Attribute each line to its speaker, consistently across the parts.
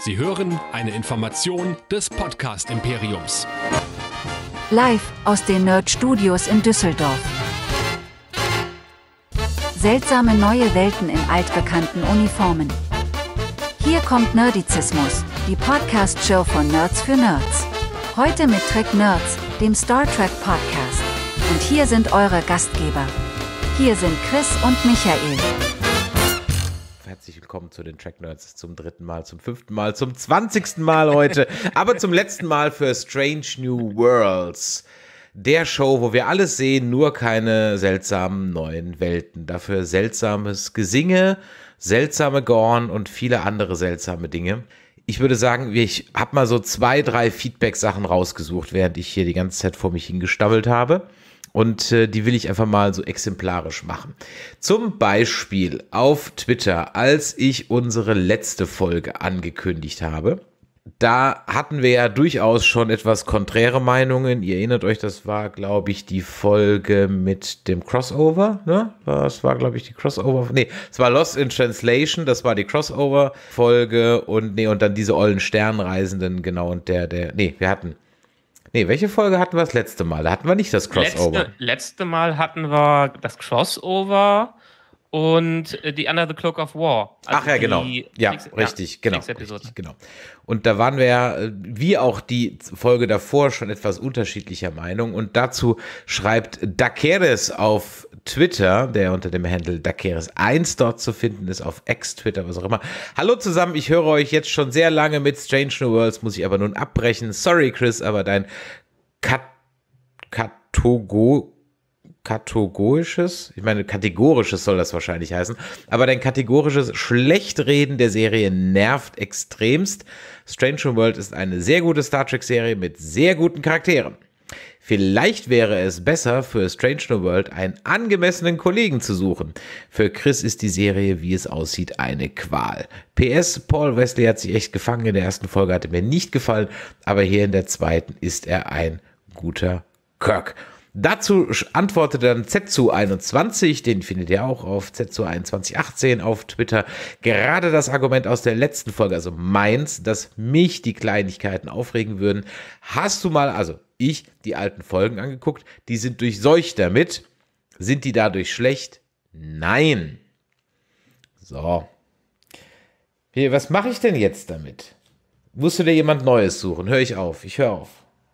Speaker 1: Sie hören eine Information des Podcast Imperiums.
Speaker 2: Live aus den Nerd Studios in Düsseldorf. Seltsame neue Welten in altbekannten Uniformen. Hier kommt Nerdizismus, die Podcast-Show von Nerds für Nerds. Heute mit Trek Nerds, dem Star Trek Podcast. Und hier sind eure Gastgeber. Hier sind Chris und Michael.
Speaker 3: Herzlich willkommen zu den Track Nerds zum dritten Mal, zum fünften Mal, zum zwanzigsten Mal heute, aber zum letzten Mal für Strange New Worlds. Der Show, wo wir alles sehen, nur keine seltsamen neuen Welten. Dafür seltsames Gesinge, seltsame Gorn und viele andere seltsame Dinge. Ich würde sagen, ich habe mal so zwei, drei Feedback-Sachen rausgesucht, während ich hier die ganze Zeit vor mich hingestammelt habe. Und äh, die will ich einfach mal so exemplarisch machen. Zum Beispiel auf Twitter, als ich unsere letzte Folge angekündigt habe. Da hatten wir ja durchaus schon etwas konträre Meinungen. Ihr erinnert euch, das war, glaube ich, die Folge mit dem Crossover. Ne? Das war, glaube ich, die Crossover. Nee, es war Lost in Translation. Das war die Crossover-Folge. Und nee, und dann diese ollen Sternreisenden, genau. Und der, der, nee, wir hatten Nee, welche Folge hatten wir das letzte Mal? Da hatten wir nicht das Crossover.
Speaker 4: Letzte, letzte Mal hatten wir das Crossover und äh, die Under the Cloak of War.
Speaker 3: Also Ach ja, genau. Ja, Kriegs richtig, ja, genau. Richtig, genau. Und da waren wir ja, äh, wie auch die Folge davor, schon etwas unterschiedlicher Meinung. Und dazu schreibt Dakeres auf Twitter, der unter dem Handle Dakeres1 dort zu finden ist, auf Ex-Twitter, was auch immer. Hallo zusammen, ich höre euch jetzt schon sehr lange mit Strange New Worlds, muss ich aber nun abbrechen. Sorry, Chris, aber dein Kat Katogo kategorisches, ich meine, kategorisches soll das wahrscheinlich heißen, aber dein kategorisches Schlechtreden der Serie nervt extremst. Strange New World ist eine sehr gute Star Trek-Serie mit sehr guten Charakteren. Vielleicht wäre es besser, für Strange New World einen angemessenen Kollegen zu suchen. Für Chris ist die Serie, wie es aussieht, eine Qual. PS, Paul Wesley hat sich echt gefangen. In der ersten Folge hatte mir nicht gefallen, aber hier in der zweiten ist er ein guter Kirk. Dazu antwortete dann Zetsu21, den findet ihr auch auf Zetsu2118 auf Twitter. Gerade das Argument aus der letzten Folge, also meins, dass mich die Kleinigkeiten aufregen würden. Hast du mal, also ich, die alten Folgen angeguckt? Die sind durchseucht damit. Sind die dadurch schlecht? Nein. So. Hier, was mache ich denn jetzt damit? Musst du dir jemand Neues suchen? Hör ich auf. Ich höre auf.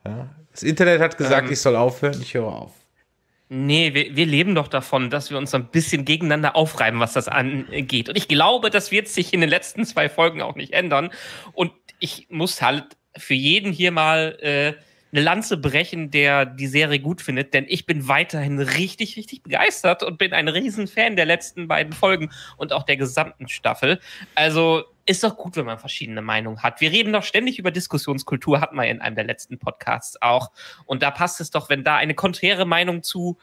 Speaker 3: Ja? Das Internet hat gesagt, ähm, ich soll aufhören, ich höre auf.
Speaker 4: Nee, wir, wir, leben doch davon, dass wir uns ein bisschen gegeneinander aufreiben, was das angeht. Und ich glaube, das wird sich in den letzten zwei Folgen auch nicht ändern. Und ich muss halt für jeden hier mal äh, eine Lanze brechen, der die Serie gut findet, denn ich bin weiterhin richtig, richtig begeistert und bin ein Riesenfan der letzten beiden Folgen und auch der gesamten Staffel. Also ist doch gut, wenn man verschiedene Meinungen hat. Wir reden doch ständig über Diskussionskultur, hatten wir in einem der letzten Podcasts auch. Und da passt es doch, wenn da eine konträre Meinung zu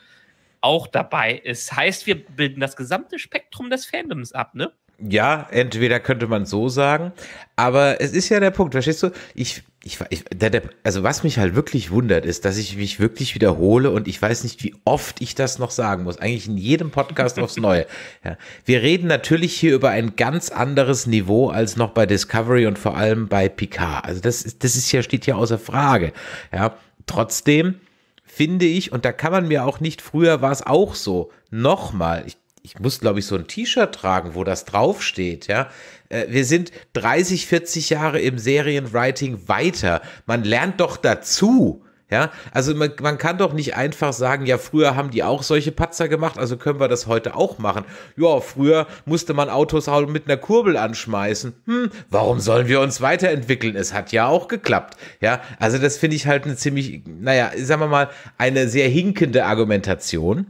Speaker 4: auch dabei ist. Heißt, wir bilden das gesamte Spektrum des Fandoms ab, ne?
Speaker 3: Ja, entweder könnte man so sagen, aber es ist ja der Punkt, verstehst du? Ich, ich, ich der, der, also was mich halt wirklich wundert, ist, dass ich mich wirklich wiederhole und ich weiß nicht, wie oft ich das noch sagen muss. Eigentlich in jedem Podcast aufs Neue. Ja. Wir reden natürlich hier über ein ganz anderes Niveau als noch bei Discovery und vor allem bei Picard. Also das ist, das ist ja, steht ja außer Frage. Ja. Trotzdem finde ich, und da kann man mir auch nicht, früher war es auch so, nochmal, ich ich muss, glaube ich, so ein T-Shirt tragen, wo das draufsteht, ja. Äh, wir sind 30, 40 Jahre im Serienwriting weiter. Man lernt doch dazu. Ja, also man, man kann doch nicht einfach sagen, ja, früher haben die auch solche Patzer gemacht, also können wir das heute auch machen. Ja, früher musste man Autos halt mit einer Kurbel anschmeißen. Hm, warum sollen wir uns weiterentwickeln? Es hat ja auch geklappt. Ja, also das finde ich halt eine ziemlich, naja, sagen wir mal, eine sehr hinkende Argumentation.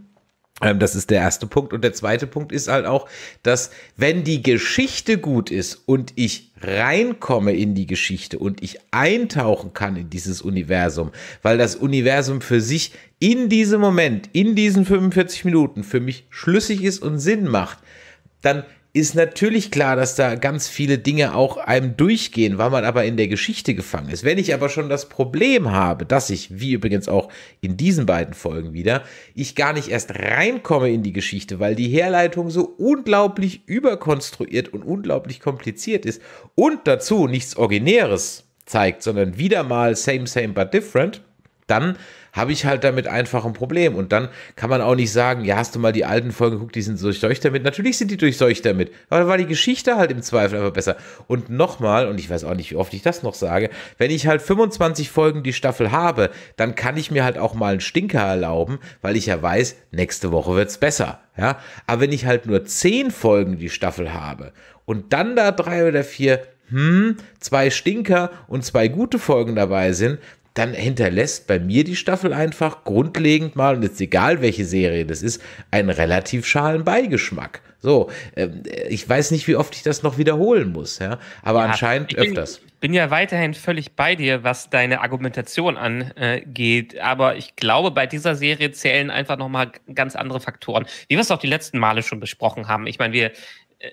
Speaker 3: Ähm, das ist der erste Punkt. Und der zweite Punkt ist halt auch, dass wenn die Geschichte gut ist und ich reinkomme in die Geschichte und ich eintauchen kann in dieses Universum, weil das Universum für sich in diesem Moment, in diesen 45 Minuten für mich schlüssig ist und Sinn macht, dann ist natürlich klar, dass da ganz viele Dinge auch einem durchgehen, weil man aber in der Geschichte gefangen ist. Wenn ich aber schon das Problem habe, dass ich, wie übrigens auch in diesen beiden Folgen wieder, ich gar nicht erst reinkomme in die Geschichte, weil die Herleitung so unglaublich überkonstruiert und unglaublich kompliziert ist und dazu nichts Originäres zeigt, sondern wieder mal same, same, but different, dann habe ich halt damit einfach ein Problem. Und dann kann man auch nicht sagen, ja, hast du mal die alten Folgen geguckt, die sind durchseucht damit. Natürlich sind die durchseucht damit. Aber da war die Geschichte halt im Zweifel einfach besser. Und nochmal, und ich weiß auch nicht, wie oft ich das noch sage, wenn ich halt 25 Folgen die Staffel habe, dann kann ich mir halt auch mal einen Stinker erlauben, weil ich ja weiß, nächste Woche wird es besser. Ja, aber wenn ich halt nur 10 Folgen die Staffel habe und dann da drei oder vier hm, zwei Stinker und zwei gute Folgen dabei sind, dann hinterlässt bei mir die Staffel einfach grundlegend mal, und jetzt egal welche Serie das ist, einen relativ schalen Beigeschmack. So, äh, ich weiß nicht, wie oft ich das noch wiederholen muss, ja, aber ja, anscheinend
Speaker 4: ich bin,
Speaker 3: öfters.
Speaker 4: Ich bin ja weiterhin völlig bei dir, was deine Argumentation angeht, aber ich glaube, bei dieser Serie zählen einfach nochmal ganz andere Faktoren, wie wir es auch die letzten Male schon besprochen haben. Ich meine, wir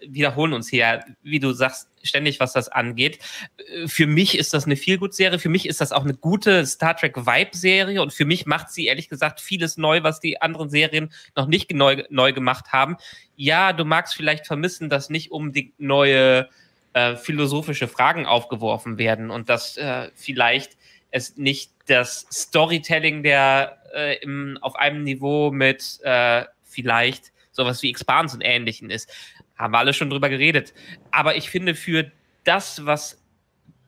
Speaker 4: wiederholen uns hier, wie du sagst, ständig, was das angeht. Äh, für mich ist das eine viel gut Serie. Für mich ist das auch eine gute Star Trek Vibe Serie und für mich macht sie ehrlich gesagt vieles neu, was die anderen Serien noch nicht neu, neu gemacht haben. Ja, du magst vielleicht vermissen, dass nicht unbedingt neue äh, philosophische Fragen aufgeworfen werden und dass äh, vielleicht es nicht das Storytelling der äh, im, auf einem Niveau mit äh, vielleicht sowas wie Expanse und Ähnlichen ist. Haben wir alle schon drüber geredet. Aber ich finde, für das, was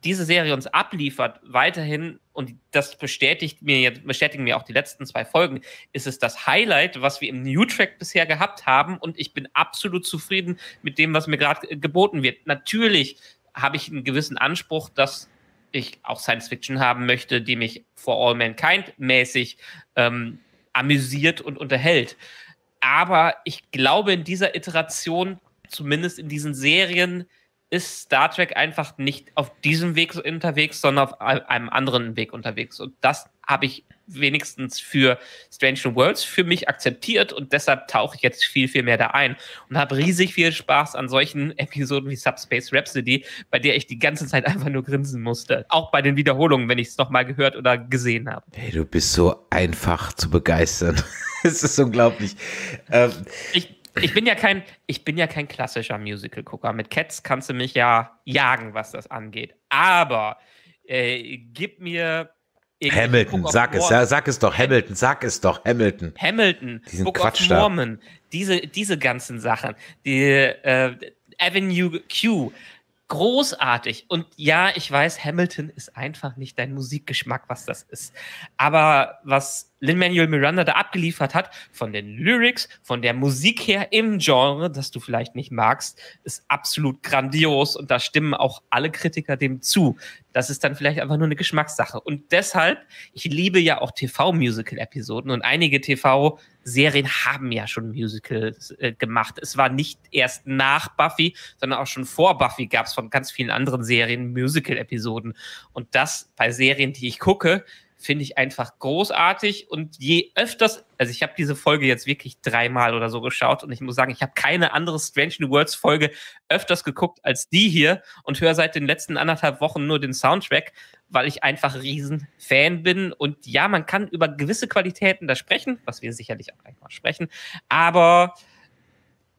Speaker 4: diese Serie uns abliefert, weiterhin, und das bestätigt mir jetzt, bestätigen mir auch die letzten zwei Folgen, ist es das Highlight, was wir im New Track bisher gehabt haben. Und ich bin absolut zufrieden mit dem, was mir gerade geboten wird. Natürlich habe ich einen gewissen Anspruch, dass ich auch Science Fiction haben möchte, die mich For All Mankind mäßig ähm, amüsiert und unterhält. Aber ich glaube, in dieser Iteration zumindest in diesen Serien ist Star Trek einfach nicht auf diesem Weg unterwegs, sondern auf einem anderen Weg unterwegs. Und das habe ich wenigstens für Strange New Worlds für mich akzeptiert und deshalb tauche ich jetzt viel, viel mehr da ein und habe riesig viel Spaß an solchen Episoden wie Subspace Rhapsody, bei der ich die ganze Zeit einfach nur grinsen musste. Auch bei den Wiederholungen, wenn ich es nochmal gehört oder gesehen habe.
Speaker 3: Hey, du bist so einfach zu begeistern. Es ist unglaublich.
Speaker 4: Ähm, ich, ich bin ja kein, ich bin ja kein klassischer Musical-Gucker. Mit Cats kannst du mich ja jagen, was das angeht. Aber äh, gib mir
Speaker 3: Hamilton, sag es, ja, sag es doch, Hamilton, sag es doch, Hamilton.
Speaker 4: Hamilton,
Speaker 3: Diesen Book Quatsch of Mormon,
Speaker 4: diese, diese ganzen Sachen, die äh, Avenue Q, großartig. Und ja, ich weiß, Hamilton ist einfach nicht dein Musikgeschmack, was das ist. Aber was Lin-Manuel Miranda da abgeliefert hat, von den Lyrics, von der Musik her im Genre, das du vielleicht nicht magst, ist absolut grandios und da stimmen auch alle Kritiker dem zu. Das ist dann vielleicht einfach nur eine Geschmackssache. Und deshalb, ich liebe ja auch TV-Musical-Episoden und einige TV-Serien haben ja schon Musicals äh, gemacht. Es war nicht erst nach Buffy, sondern auch schon vor Buffy gab es von ganz vielen anderen Serien Musical-Episoden. Und das bei Serien, die ich gucke, finde ich einfach großartig. Und je öfters, also ich habe diese Folge jetzt wirklich dreimal oder so geschaut und ich muss sagen, ich habe keine andere Strange New Worlds Folge öfters geguckt als die hier und höre seit den letzten anderthalb Wochen nur den Soundtrack, weil ich einfach riesen Fan bin. Und ja, man kann über gewisse Qualitäten da sprechen, was wir sicherlich auch gleich mal sprechen, aber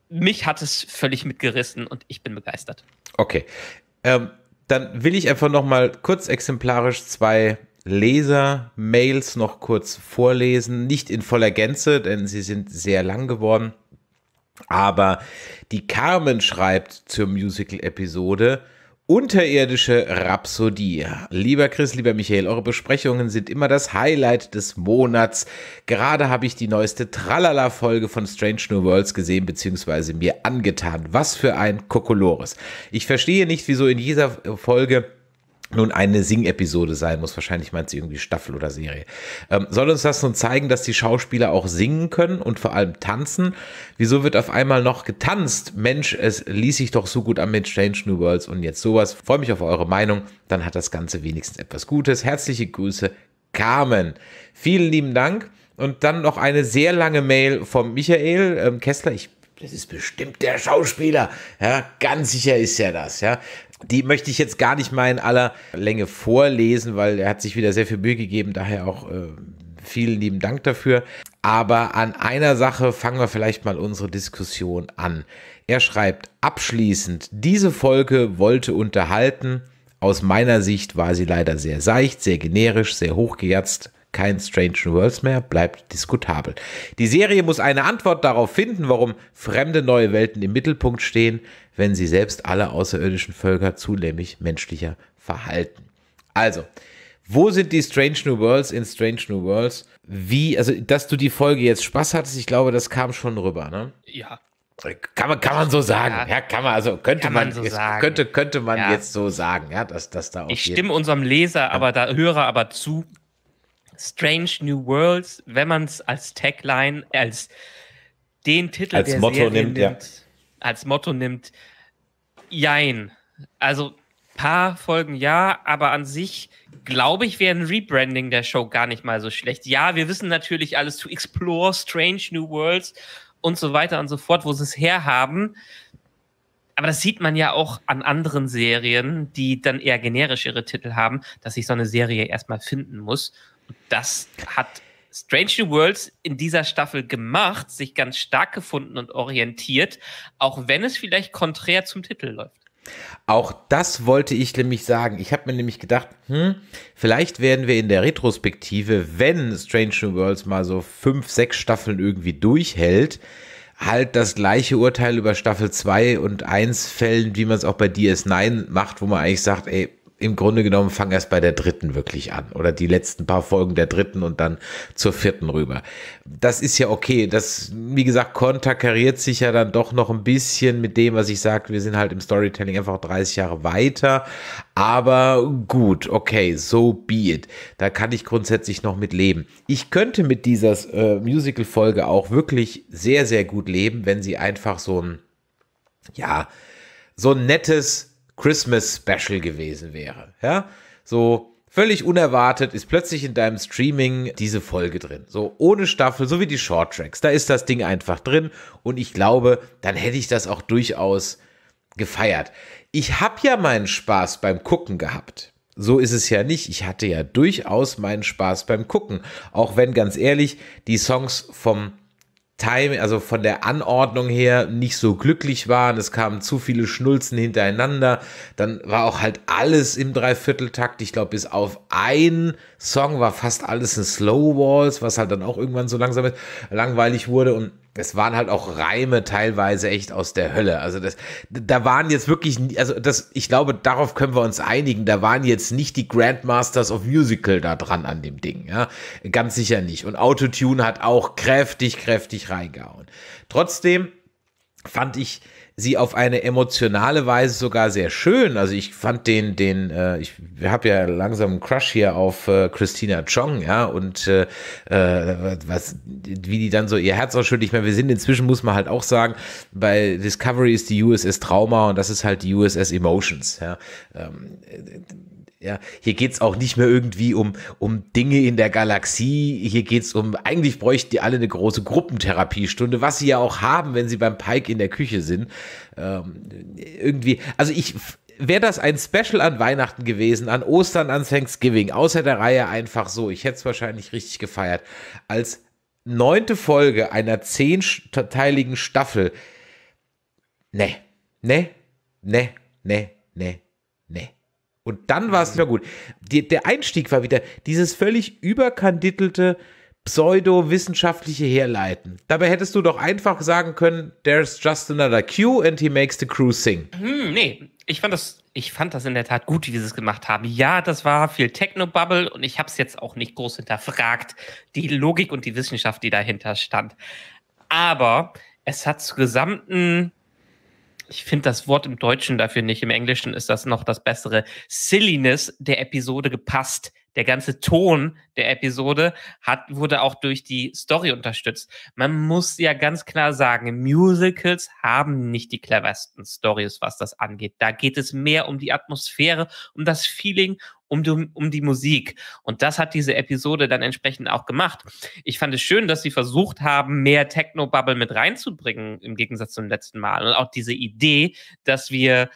Speaker 4: mich hat es völlig mitgerissen und ich bin begeistert.
Speaker 3: Okay. Ähm, dann will ich einfach noch mal kurz exemplarisch zwei Leser-Mails noch kurz vorlesen. Nicht in voller Gänze, denn sie sind sehr lang geworden. Aber die Carmen schreibt zur Musical-Episode, Unterirdische Rhapsodie. Lieber Chris, lieber Michael, eure Besprechungen sind immer das Highlight des Monats. Gerade habe ich die neueste Tralala-Folge von Strange New Worlds gesehen, beziehungsweise mir angetan. Was für ein Kokolores. Ich verstehe nicht, wieso in dieser Folge nun eine Sing-Episode sein muss. Wahrscheinlich meint sie irgendwie Staffel oder Serie. Ähm, soll uns das nun zeigen, dass die Schauspieler auch singen können und vor allem tanzen? Wieso wird auf einmal noch getanzt? Mensch, es ließ sich doch so gut an mit Strange New Worlds und jetzt sowas. Freue mich auf eure Meinung. Dann hat das Ganze wenigstens etwas Gutes. Herzliche Grüße, Carmen. Vielen lieben Dank. Und dann noch eine sehr lange Mail vom Michael ähm, Kessler. Ich das ist bestimmt der Schauspieler. Ja, ganz sicher ist er das, ja. Die möchte ich jetzt gar nicht mal in aller Länge vorlesen, weil er hat sich wieder sehr viel Mühe gegeben, daher auch äh, vielen lieben Dank dafür. Aber an einer Sache fangen wir vielleicht mal unsere Diskussion an. Er schreibt abschließend, diese Folge wollte unterhalten. Aus meiner Sicht war sie leider sehr seicht, sehr generisch, sehr hochgejatzt kein Strange New Worlds mehr, bleibt diskutabel. Die Serie muss eine Antwort darauf finden, warum fremde neue Welten im Mittelpunkt stehen, wenn sie selbst alle außerirdischen Völker zunehmend menschlicher verhalten. Also, wo sind die Strange New Worlds in Strange New Worlds? Wie, also, dass du die Folge jetzt Spaß hattest, ich glaube, das kam schon rüber, ne?
Speaker 4: Ja.
Speaker 3: Kann man, kann man so sagen, ja, ja kann man, also könnte man, man
Speaker 4: so
Speaker 3: jetzt,
Speaker 4: sagen.
Speaker 3: könnte, könnte man ja. jetzt so sagen, ja, dass, dass da auch.
Speaker 4: Ich stimme unserem Leser, aber da Hörer aber zu, Strange New Worlds, wenn man es als Tagline, als den Titel
Speaker 3: als
Speaker 4: der
Speaker 3: Motto
Speaker 4: Serie
Speaker 3: nimmt, ja.
Speaker 4: als Motto nimmt, jein. Also paar Folgen ja, aber an sich glaube ich, wäre ein Rebranding der Show gar nicht mal so schlecht. Ja, wir wissen natürlich alles zu Explore Strange New Worlds und so weiter und so fort, wo sie es herhaben. Aber das sieht man ja auch an anderen Serien, die dann eher generischere Titel haben, dass sich so eine Serie erstmal finden muss das hat Strange New Worlds in dieser Staffel gemacht, sich ganz stark gefunden und orientiert, auch wenn es vielleicht konträr zum Titel läuft.
Speaker 3: Auch das wollte ich nämlich sagen. Ich habe mir nämlich gedacht, hm, vielleicht werden wir in der Retrospektive, wenn Strange New Worlds mal so fünf, sechs Staffeln irgendwie durchhält, halt das gleiche Urteil über Staffel 2 und 1 fällen, wie man es auch bei DS9 macht, wo man eigentlich sagt, ey, im Grunde genommen fang erst bei der dritten wirklich an oder die letzten paar Folgen der dritten und dann zur vierten rüber. Das ist ja okay. Das, wie gesagt, konterkariert sich ja dann doch noch ein bisschen mit dem, was ich sage. Wir sind halt im Storytelling einfach 30 Jahre weiter. Aber gut, okay, so be it. Da kann ich grundsätzlich noch mit leben. Ich könnte mit dieser äh, Musical-Folge auch wirklich sehr, sehr gut leben, wenn sie einfach so ein, ja, so ein nettes Christmas Special gewesen wäre. Ja, so völlig unerwartet ist plötzlich in deinem Streaming diese Folge drin. So ohne Staffel, so wie die Short Tracks. Da ist das Ding einfach drin und ich glaube, dann hätte ich das auch durchaus gefeiert. Ich habe ja meinen Spaß beim Gucken gehabt. So ist es ja nicht. Ich hatte ja durchaus meinen Spaß beim Gucken. Auch wenn ganz ehrlich die Songs vom Time, also von der Anordnung her nicht so glücklich waren. Es kamen zu viele Schnulzen hintereinander. Dann war auch halt alles im Dreivierteltakt. Ich glaube, bis auf ein Song war fast alles ein Slow Walls, was halt dann auch irgendwann so langsam langweilig wurde. Und es waren halt auch Reime teilweise echt aus der Hölle. Also das, da waren jetzt wirklich, also das, ich glaube, darauf können wir uns einigen. Da waren jetzt nicht die Grandmasters of Musical da dran an dem Ding, ja. Ganz sicher nicht. Und Autotune hat auch kräftig, kräftig reingehauen. Trotzdem fand ich sie auf eine emotionale Weise sogar sehr schön. Also ich fand den, den, äh, ich habe ja langsam einen Crush hier auf äh, Christina Chong, ja, und äh, äh, was, wie die dann so ihr Herz ausschüttet. Ich meine, wir sind inzwischen, muss man halt auch sagen, bei Discovery ist die USS Trauma und das ist halt die USS Emotions, ja. Ähm, ja, hier geht's auch nicht mehr irgendwie um, um Dinge in der Galaxie. Hier geht's um, eigentlich bräuchten die alle eine große Gruppentherapiestunde, was sie ja auch haben, wenn sie beim Pike in der Küche sind. Ähm, irgendwie, also ich, wäre das ein Special an Weihnachten gewesen, an Ostern, an Thanksgiving, außer der Reihe einfach so. Ich hätte es wahrscheinlich richtig gefeiert. Als neunte Folge einer zehnteiligen Staffel. Ne, ne, ne, ne, ne, ne. Und dann war es wieder gut. Die, der Einstieg war wieder dieses völlig überkandidelte pseudo-wissenschaftliche Herleiten. Dabei hättest du doch einfach sagen können, there's just another Q and he makes the crew sing.
Speaker 4: Hm, nee, ich fand das, ich fand das in der Tat gut, wie sie es gemacht haben. Ja, das war viel Techno-Bubble und ich habe es jetzt auch nicht groß hinterfragt, die Logik und die Wissenschaft, die dahinter stand. Aber es hat zu gesamten ich finde das Wort im Deutschen dafür nicht, im Englischen ist das noch das bessere, Silliness der Episode gepasst. Der ganze Ton der Episode hat, wurde auch durch die Story unterstützt. Man muss ja ganz klar sagen, Musicals haben nicht die cleversten Stories, was das angeht. Da geht es mehr um die Atmosphäre, um das Feeling, um die, um die Musik. Und das hat diese Episode dann entsprechend auch gemacht. Ich fand es schön, dass sie versucht haben, mehr Techno-Bubble mit reinzubringen, im Gegensatz zum letzten Mal. Und auch diese Idee, dass wir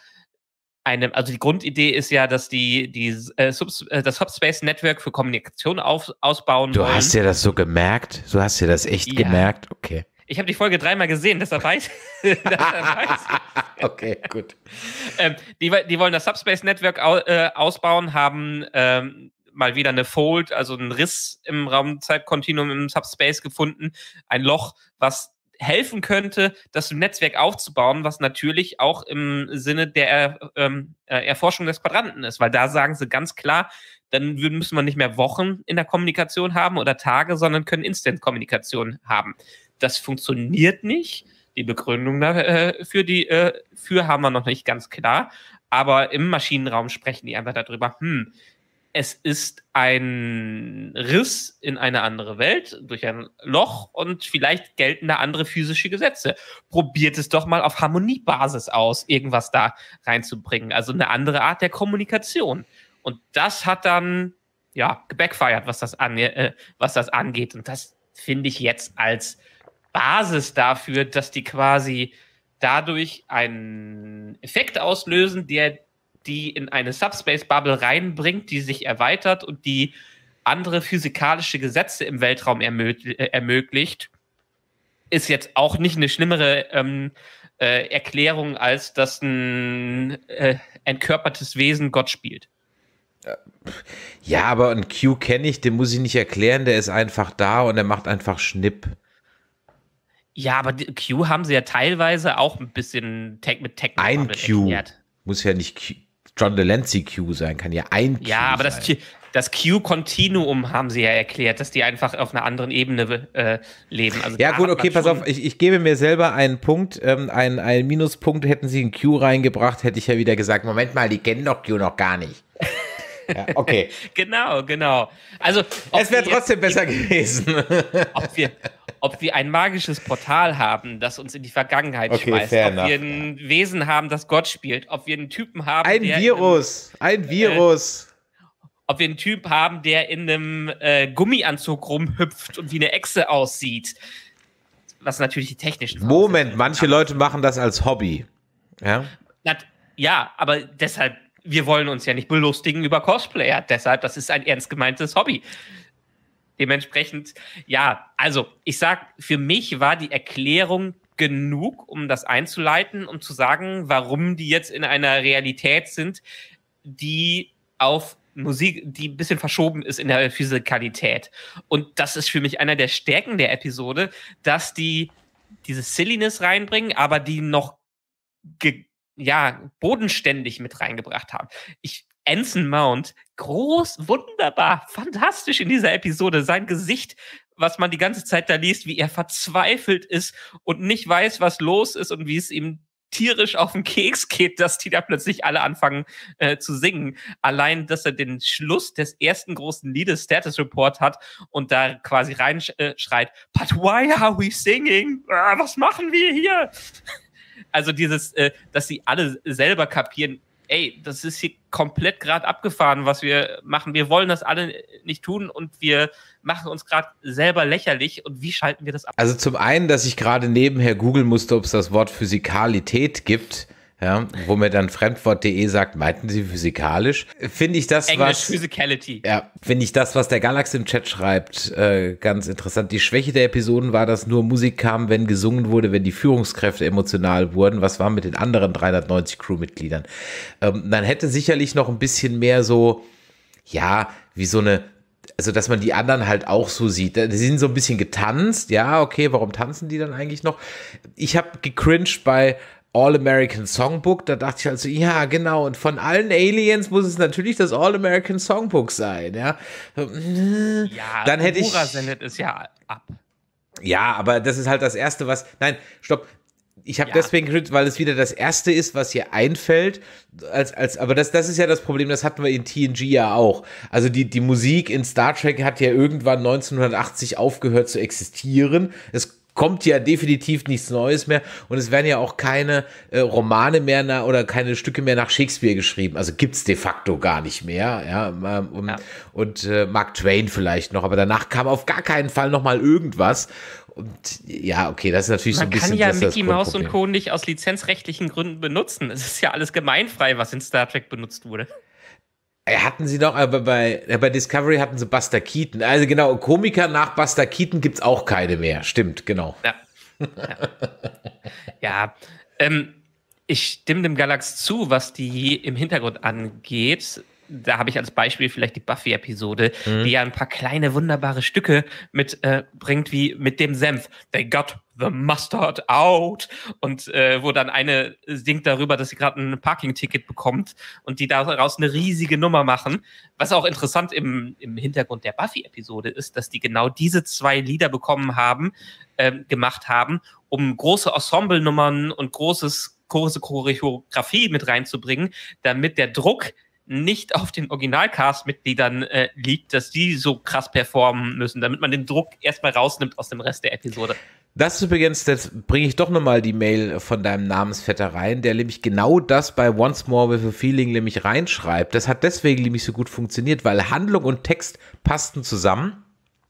Speaker 4: eine, also die Grundidee ist ja, dass die, die äh, Subs, äh, das Subspace Network für Kommunikation auf, ausbauen
Speaker 3: Du
Speaker 4: wollen.
Speaker 3: hast dir das so gemerkt? Du hast dir das echt
Speaker 4: Ja.
Speaker 3: gemerkt? Okay.
Speaker 4: Ich habe die Folge dreimal gesehen, deshalb weiß, deshalb weiß ich.
Speaker 3: Okay, gut.
Speaker 4: ähm, die, die wollen das Subspace Network au, äh, ausbauen, haben ähm, mal wieder eine Fold, also einen Riss im Raumzeitkontinuum im Subspace gefunden, ein Loch, was helfen könnte, das Netzwerk aufzubauen, was natürlich auch im Sinne der ähm, äh, Erforschung des Quadranten ist, weil da sagen sie ganz klar, dann müssen wir nicht mehr Wochen in der Kommunikation haben oder Tage, sondern können Instant-Kommunikation haben. Das funktioniert nicht. Die Begründung dafür die, äh, für haben wir noch nicht ganz klar. Aber im Maschinenraum sprechen die einfach darüber, hm, es ist ein Riss in eine andere Welt durch ein Loch und vielleicht gelten da andere physische Gesetze. Probiert es doch mal auf Harmoniebasis aus, irgendwas da reinzubringen. Also eine andere Art der Kommunikation. Und das hat dann, ja, gebackfired, was das, an, äh, was das angeht. Und das finde ich jetzt als Basis dafür, dass die quasi dadurch einen Effekt auslösen, der die in eine Subspace-Bubble reinbringt, die sich erweitert und die andere physikalische Gesetze im Weltraum ermögli äh, ermöglicht, ist jetzt auch nicht eine schlimmere ähm, äh, Erklärung, als dass ein äh, entkörpertes Wesen Gott spielt.
Speaker 3: Ja, aber ein Q kenne ich, den muss ich nicht erklären, der ist einfach da und er macht einfach Schnipp.
Speaker 4: Ja, aber Q haben sie ja teilweise auch ein bisschen tech mit Techno
Speaker 3: Ein Q. Muss ja nicht Q, John Delancey Q sein, kann ja ein Q
Speaker 4: Ja, aber das,
Speaker 3: sein.
Speaker 4: Q- das Q-Kontinuum haben sie ja erklärt, dass die einfach auf einer anderen Ebene äh, leben. Also
Speaker 3: Ja, gut, okay, pass auf, ich, ich gebe mir selber einen Punkt, ähm, einen, einen Minuspunkt, hätten sie einen Q reingebracht, hätte ich ja wieder gesagt, Moment mal, die kennen doch Q noch gar nicht. Ja, okay,
Speaker 4: Genau, genau. Also,
Speaker 3: es wäre
Speaker 4: jetzt-
Speaker 3: trotzdem besser gewesen.
Speaker 4: ob wir, ob wir ein magisches Portal haben, das uns in die Vergangenheit
Speaker 3: Okay,
Speaker 4: schmeißt, ob
Speaker 3: enough.
Speaker 4: wir ein Wesen haben, das Gott spielt, ob wir einen Typen haben,
Speaker 3: Ein
Speaker 4: der
Speaker 3: Virus, ein Virus.
Speaker 4: In einem, ob wir einen Typ haben, der in einem äh, Gummianzug rumhüpft und wie eine Echse aussieht. Was natürlich die technischen
Speaker 3: Moment, manche. Leute machen das als Hobby. Ja,
Speaker 4: Ja, aber deshalb, wir wollen uns ja nicht belustigen über Cosplayer. Deshalb, das ist ein ernst gemeintes Hobby. Dementsprechend, ja, also ich sag, für mich war die Erklärung genug, um das einzuleiten, um zu sagen, warum die jetzt in einer Realität sind, die auf Musik, die ein bisschen verschoben ist in der Physikalität. Und das ist für mich einer der Stärken der Episode, dass die diese Silliness reinbringen, aber die noch ge ja, bodenständig mit reingebracht haben. Ich, Anson Mount, groß, wunderbar, fantastisch in dieser Episode. Sein Gesicht, was man die ganze Zeit da liest, wie er verzweifelt ist und nicht weiß, was los ist und wie es ihm tierisch auf den Keks geht, dass die da plötzlich alle anfangen äh, zu singen. Allein, dass er den Schluss des ersten großen Liedes Status Report hat und da quasi reinschreit, äh, but why are we singing? Ah, was machen wir hier? Also dieses, äh, dass sie alle selber kapieren, ey, das ist hier komplett gerade abgefahren, was wir machen. Wir wollen das alle nicht tun und wir machen uns gerade selber lächerlich. Und wie schalten wir das ab?
Speaker 3: Also zum einen, dass ich gerade nebenher googeln musste, ob es das Wort Physikalität gibt. Ja, wo mir dann fremdwort.de sagt, meinten Sie physikalisch? Finde ich das,
Speaker 4: Englisch,
Speaker 3: was.
Speaker 4: Physicality.
Speaker 3: Ja, finde ich das, was der Galax im Chat schreibt, äh, ganz interessant. Die Schwäche der Episoden war, dass nur Musik kam, wenn gesungen wurde, wenn die Führungskräfte emotional wurden. Was war mit den anderen 390 Crewmitgliedern? Ähm, dann hätte sicherlich noch ein bisschen mehr so, ja, wie so eine, also dass man die anderen halt auch so sieht. Die sind so ein bisschen getanzt, ja, okay, warum tanzen die dann eigentlich noch? Ich habe gecringed bei All-American Songbook, da dachte ich also, ja, genau, und von allen Aliens muss es natürlich das All-American Songbook sein, ja.
Speaker 4: Ja,
Speaker 3: Dann hätte ich-
Speaker 4: sendet es ja ab.
Speaker 3: Ja, aber das ist halt das Erste, was. Nein, stopp. ich habe
Speaker 4: Ja.
Speaker 3: deswegen gekriegt, weil es wieder das erste ist, was hier einfällt. Als, als, aber das, das ist ja das Problem, das hatten wir in TNG ja auch. Also die, die Musik in Star Trek hat ja irgendwann 1980 aufgehört zu existieren. Es kommt ja definitiv nichts Neues mehr und es werden ja auch keine äh, Romane mehr na, oder keine Stücke mehr nach Shakespeare geschrieben. Also gibt's de facto gar nicht mehr. Ja, ähm, um,
Speaker 4: Ja.
Speaker 3: und äh, Mark Twain vielleicht noch, aber danach kam auf gar keinen Fall noch mal irgendwas. Und ja, okay, das ist natürlich so
Speaker 4: Man
Speaker 3: ein bisschen
Speaker 4: kann ja
Speaker 3: das,
Speaker 4: Mickey Mouse und. Co. nicht aus lizenzrechtlichen Gründen benutzen. Es ist ja alles gemeinfrei, was in Star Trek benutzt wurde.
Speaker 3: Äh, Hatten sie noch, aber bei, äh, bei Discovery hatten sie Buster Keaton. Also genau, Komiker nach Buster Keaton gibt's auch keine mehr. Stimmt, genau.
Speaker 4: Ja. Ja, ja ähm, ich stimme dem Galax zu, was die im Hintergrund angeht. Da habe ich als Beispiel vielleicht die Buffy-Episode, die ja ein paar kleine wunderbare Stücke mitbringt, äh, bringt, wie mit dem Senf. They got the mustard out. Und äh, wo dann eine singt darüber, dass sie gerade ein Parking-Ticket bekommt und die daraus eine riesige Nummer machen. Was auch interessant im, im Hintergrund der Buffy-Episode ist, dass die genau diese zwei Lieder bekommen haben, ähm, gemacht haben, um große Ensemble-Nummern und großes, große Choreografie mit reinzubringen, damit der Druck nicht auf den Originalcast-Mitgliedern äh, liegt, dass die so krass performen müssen, damit man den Druck erstmal rausnimmt aus dem Rest der Episode.
Speaker 3: Das ist übrigens, das bringe ich doch nochmal die Mail von deinem Namensvetter rein, der nämlich genau das bei Once More with a Feeling nämlich reinschreibt. Das hat deswegen nämlich so gut funktioniert, weil Handlung und Text passten zusammen.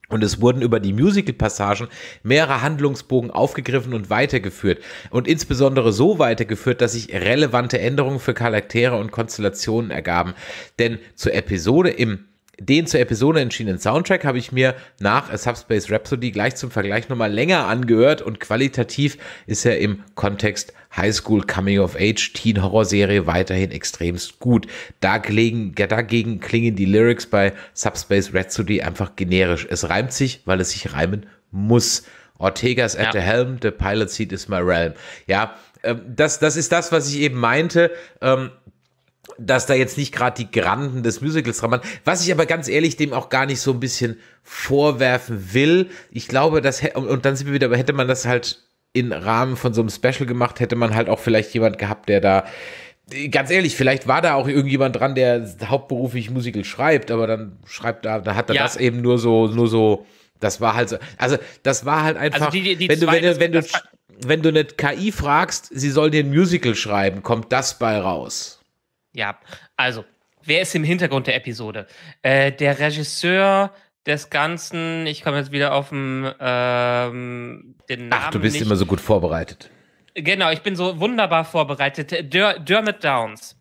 Speaker 3: Und es wurden über die Musical-Passagen mehrere Handlungsbogen aufgegriffen und weitergeführt. Und insbesondere so weitergeführt, dass sich relevante Änderungen für Charaktere und Konstellationen ergaben. Denn zur Episode im den zur Episode entschiedenen Soundtrack habe ich mir nach A Subspace Rhapsody gleich zum Vergleich nochmal länger angehört und qualitativ ist er im Kontext High School Coming of Age Teen Horror Serie weiterhin extremst gut. Dagegen, dagegen klingen die Lyrics bei Subspace Rhapsody einfach generisch. Es reimt sich, weil es sich reimen muss. Ortegas at
Speaker 4: Ja.
Speaker 3: the helm, the pilot seat is my realm. Ja, ähm, das, das ist das, was ich eben meinte. Dass da jetzt nicht gerade die Granden des Musicals dran waren. Was ich aber ganz ehrlich dem auch gar nicht so ein bisschen vorwerfen will. Ich glaube, dass, hä- und dann sind wir wieder, aber hätte man das halt im Rahmen von so einem Special gemacht, hätte man halt auch vielleicht jemand gehabt, der da, ganz ehrlich, vielleicht war da auch irgendjemand dran, der hauptberuflich Musical schreibt, aber dann schreibt da, da hat er
Speaker 4: Ja.
Speaker 3: das eben nur so, nur so, das war halt so, also das war halt einfach,
Speaker 4: die- die- die
Speaker 3: wenn du,
Speaker 4: zwei,
Speaker 3: wenn du,
Speaker 4: das-
Speaker 3: wenn du,
Speaker 4: das
Speaker 3: wenn du eine KI fragst, sie soll dir ein Musical schreiben, kommt das bei raus.
Speaker 4: Ja, also, wer ist im Hintergrund der Episode? Äh, der Regisseur des Ganzen, ich komme jetzt wieder auf den, ähm, den Namen.
Speaker 3: Ach, du bist
Speaker 4: nicht.
Speaker 3: immer so gut vorbereitet.
Speaker 4: Genau, ich bin so wunderbar vorbereitet. Der, Dermot Downs,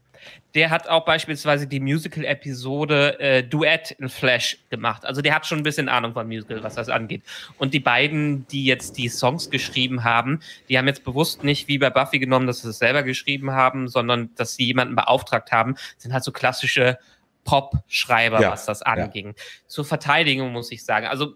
Speaker 4: der hat auch beispielsweise die Musical-Episode äh, Duett in Flash gemacht. Also der hat schon ein bisschen Ahnung von Musical, was das angeht. Und die beiden, die jetzt die Songs geschrieben haben, die haben jetzt bewusst nicht wie bei Buffy genommen, dass sie es selber geschrieben haben, sondern dass sie jemanden beauftragt haben, sind halt so klassische Pop-Schreiber,
Speaker 3: Ja,
Speaker 4: was das
Speaker 3: ja.
Speaker 4: anging. Zur Verteidigung muss ich sagen. Also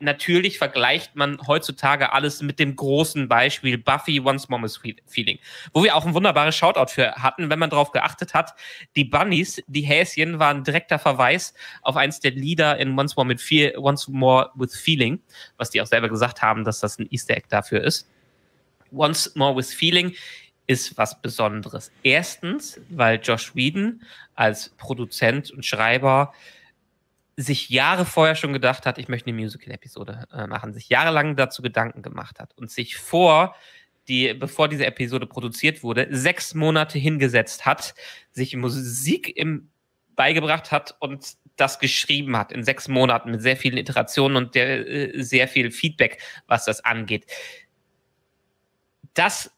Speaker 4: natürlich vergleicht man heutzutage alles mit dem großen Beispiel Buffy Once More with Feeling, wo wir auch ein wunderbares Shoutout für hatten, wenn man darauf geachtet hat. Die Bunnies, die Häschen, waren direkter Verweis auf eins der Lieder in Once More, mit Fe Once More with Feeling, was die auch selber gesagt haben, dass das ein Easter Egg dafür ist. Once More with Feeling ist was Besonderes. Erstens, weil Josh Whedon als Produzent und Schreiber sich Jahre vorher schon gedacht hat, ich möchte eine Musical-Episode äh, machen, sich jahrelang dazu Gedanken gemacht hat und sich vor die, bevor diese Episode produziert wurde, sechs Monate hingesetzt hat, sich Musik im, beigebracht hat und das geschrieben hat in sechs Monaten mit sehr vielen Iterationen und der, äh, sehr viel Feedback, was das angeht. Das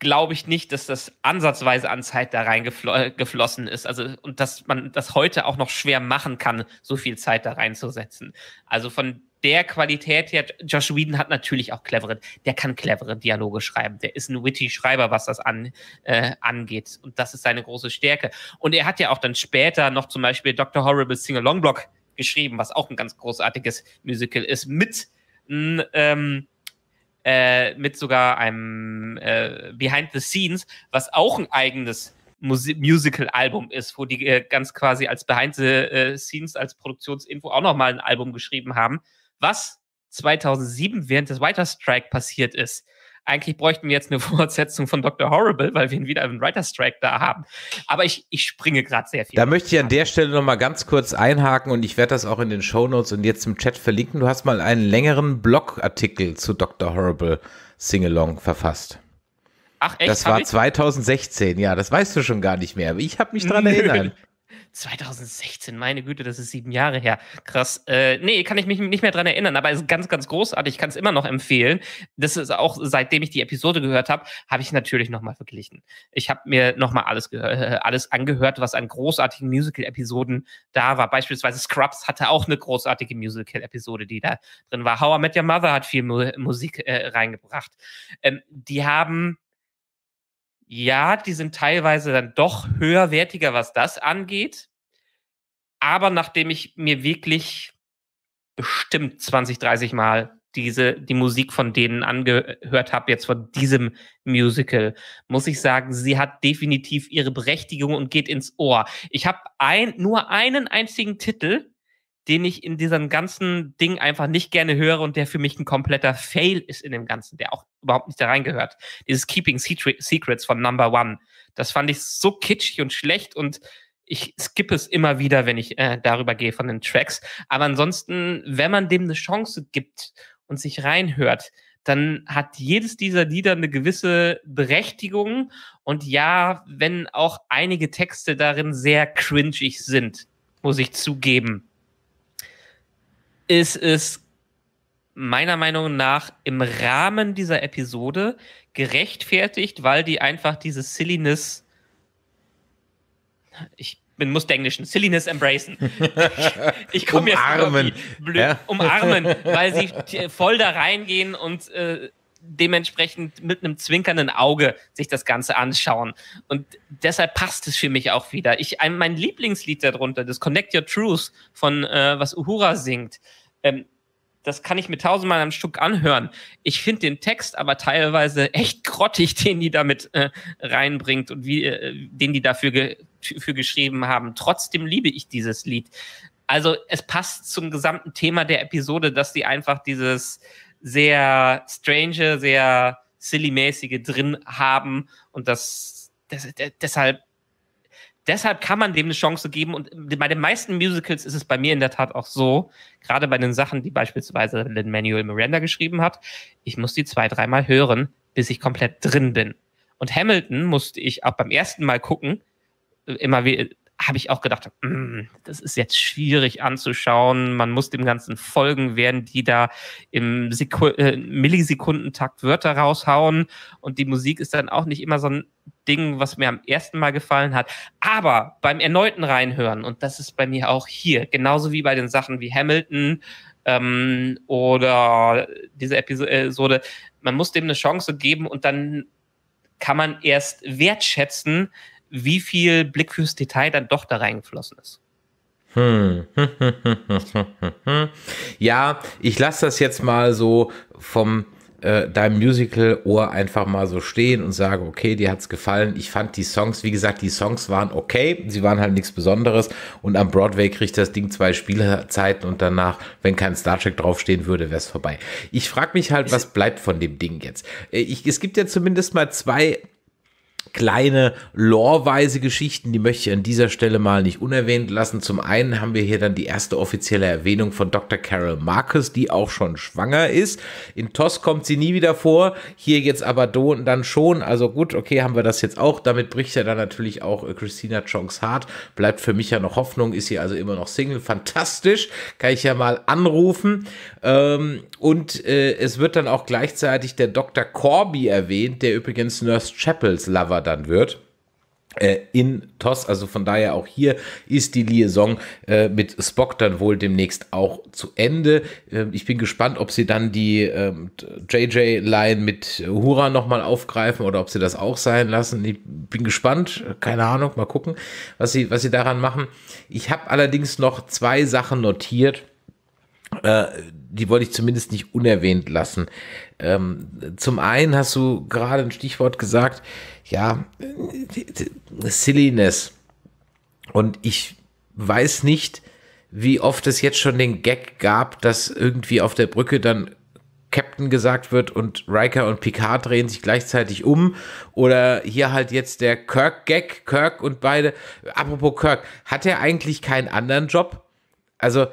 Speaker 4: glaube ich nicht, dass das ansatzweise an Zeit da reingeflossen ist. Also, und dass man das heute auch noch schwer machen kann, so viel Zeit da reinzusetzen. Also von der Qualität her, Josh Whedon hat natürlich auch clevere, der kann clevere Dialoge schreiben. Der ist ein witty Schreiber, was das an, äh, angeht. Und das ist seine große Stärke. Und er hat ja auch dann später noch zum Beispiel Dr. Horrible Sing-Along Block geschrieben, was auch ein ganz großartiges Musical ist, mit, ähm, äh, mit sogar einem äh, Behind the Scenes, was auch ein eigenes Musi Musical-Album ist, wo die äh, ganz quasi als Behind the äh, Scenes, als Produktionsinfo auch nochmal ein Album geschrieben haben, was 2007 während des Writer Strike passiert ist. Eigentlich bräuchten wir jetzt eine Fortsetzung von Dr. Horrible, weil wir wieder einen Writer's Strike da haben. Aber ich, ich springe gerade sehr viel.
Speaker 3: Da möchte ich an der Stelle nochmal ganz kurz einhaken und ich werde das auch in den Show Notes und jetzt im Chat verlinken. Du hast mal einen längeren Blogartikel zu Dr. Horrible Singalong verfasst.
Speaker 4: Ach echt?
Speaker 3: Das war 2016, ja, das weißt du schon gar nicht mehr, aber ich habe mich dran erinnert.
Speaker 4: 2016, meine Güte, das ist sieben Jahre her. Krass. Äh, nee, kann ich mich nicht mehr dran erinnern, aber es ist ganz, ganz großartig. Ich kann es immer noch empfehlen. Das ist auch, seitdem ich die Episode gehört habe, habe ich natürlich nochmal verglichen. Ich habe mir nochmal alles, äh, alles angehört, was an großartigen Musical-Episoden da war. Beispielsweise Scrubs hatte auch eine großartige Musical-Episode, die da drin war. How I Met Your Mother hat viel Mu Musik äh, reingebracht. Ähm, die haben ja, die sind teilweise dann doch höherwertiger, was das angeht. Aber nachdem ich mir wirklich bestimmt 20, 30 Mal diese, die Musik von denen angehört habe, jetzt von diesem Musical, muss ich sagen, sie hat definitiv ihre Berechtigung und geht ins Ohr. Ich habe ein, nur einen einzigen Titel, den ich in diesem ganzen Ding einfach nicht gerne höre und der für mich ein kompletter Fail ist in dem Ganzen, der auch überhaupt nicht da reingehört. Dieses Keeping Secrets von Number One. Das fand ich so kitschig und schlecht und ich skippe es immer wieder, wenn ich äh, darüber gehe von den Tracks. Aber ansonsten, wenn man dem eine Chance gibt und sich reinhört, dann hat jedes dieser Lieder eine gewisse Berechtigung. Und ja, wenn auch einige Texte darin sehr cringig sind, muss ich zugeben, ist es meiner Meinung nach im Rahmen dieser Episode gerechtfertigt, weil die einfach diese Silliness, ich bin muss englischen Silliness embracen.
Speaker 3: Ich komme jetzt umarmen,
Speaker 4: blöd, ja? umarmen, weil sie voll da reingehen und äh, dementsprechend mit einem zwinkernden Auge sich das Ganze anschauen. Und deshalb passt es für mich auch wieder. Ich, ein, mein Lieblingslied darunter, das Connect Your Truth von äh, was Uhura singt, ähm, das kann ich mir tausendmal am Stück anhören. Ich finde den Text aber teilweise echt grottig, den die damit äh, reinbringt und wie, äh, den die dafür ge für geschrieben haben. Trotzdem liebe ich dieses Lied. Also es passt zum gesamten Thema der Episode, dass die einfach dieses sehr strange, sehr silly-mäßige drin haben und das, das deshalb deshalb kann man dem eine Chance geben. Und bei den meisten Musicals ist es bei mir in der Tat auch so, gerade bei den Sachen, die beispielsweise Lin Manuel Miranda geschrieben hat, ich muss die zwei, dreimal hören, bis ich komplett drin bin. Und Hamilton musste ich auch beim ersten Mal gucken, immer wie, habe ich auch gedacht, mm, das ist jetzt schwierig anzuschauen. Man muss dem Ganzen folgen, werden die da im Seku äh, Millisekundentakt Wörter raushauen. Und die Musik ist dann auch nicht immer so ein Ding, was mir am ersten Mal gefallen hat. Aber beim erneuten Reinhören, und das ist bei mir auch hier, genauso wie bei den Sachen wie Hamilton ähm, oder diese Episode, man muss dem eine Chance geben und dann kann man erst wertschätzen, wie viel Blick fürs Detail dann doch da reingeflossen ist.
Speaker 3: Hm. ja, ich lasse das jetzt mal so vom äh, deinem Musical-Ohr einfach mal so stehen und sage, okay, dir hat's gefallen. Ich fand die Songs, wie gesagt, die Songs waren okay, sie waren halt nichts Besonderes und am Broadway kriegt das Ding zwei Spielzeiten und danach, wenn kein Star Trek draufstehen würde, wäre es vorbei. Ich frage mich halt, was bleibt von dem Ding jetzt? Äh, ich, es gibt ja zumindest mal zwei kleine loreweise Geschichten, die möchte ich an dieser Stelle mal nicht unerwähnt lassen. Zum einen haben wir hier dann die erste offizielle Erwähnung von Dr. Carol Marcus, die auch schon schwanger ist. In TOS kommt sie nie wieder vor, hier jetzt aber dann schon. Also gut, okay, haben wir das jetzt auch. Damit bricht ja dann natürlich auch äh, Christina Chongs Hart. Bleibt für mich ja noch Hoffnung, ist sie also immer noch Single. Fantastisch, kann ich ja mal anrufen. Ähm, und äh, es wird dann auch gleichzeitig der Dr. Corby erwähnt, der übrigens Nurse Chapels Lover dann wird äh, in TOS. Also von daher auch hier ist die Liaison äh, mit Spock dann wohl demnächst auch zu Ende. Äh, ich bin gespannt, ob sie dann die ähm, JJ-Line mit Hura nochmal aufgreifen oder ob sie das auch sein lassen. Ich bin gespannt. Keine Ahnung. Mal gucken, was sie, was sie daran machen. Ich habe allerdings noch zwei Sachen notiert äh, die wollte ich zumindest nicht unerwähnt lassen. Ähm, zum einen hast du gerade ein Stichwort gesagt, ja, Silliness. Und ich weiß nicht, wie oft es jetzt schon den Gag gab, dass irgendwie auf der Brücke dann Captain gesagt wird und Riker und Picard drehen sich gleichzeitig um. Oder hier halt jetzt der Kirk-Gag, Kirk und beide. Apropos Kirk, hat er eigentlich keinen anderen Job? Also,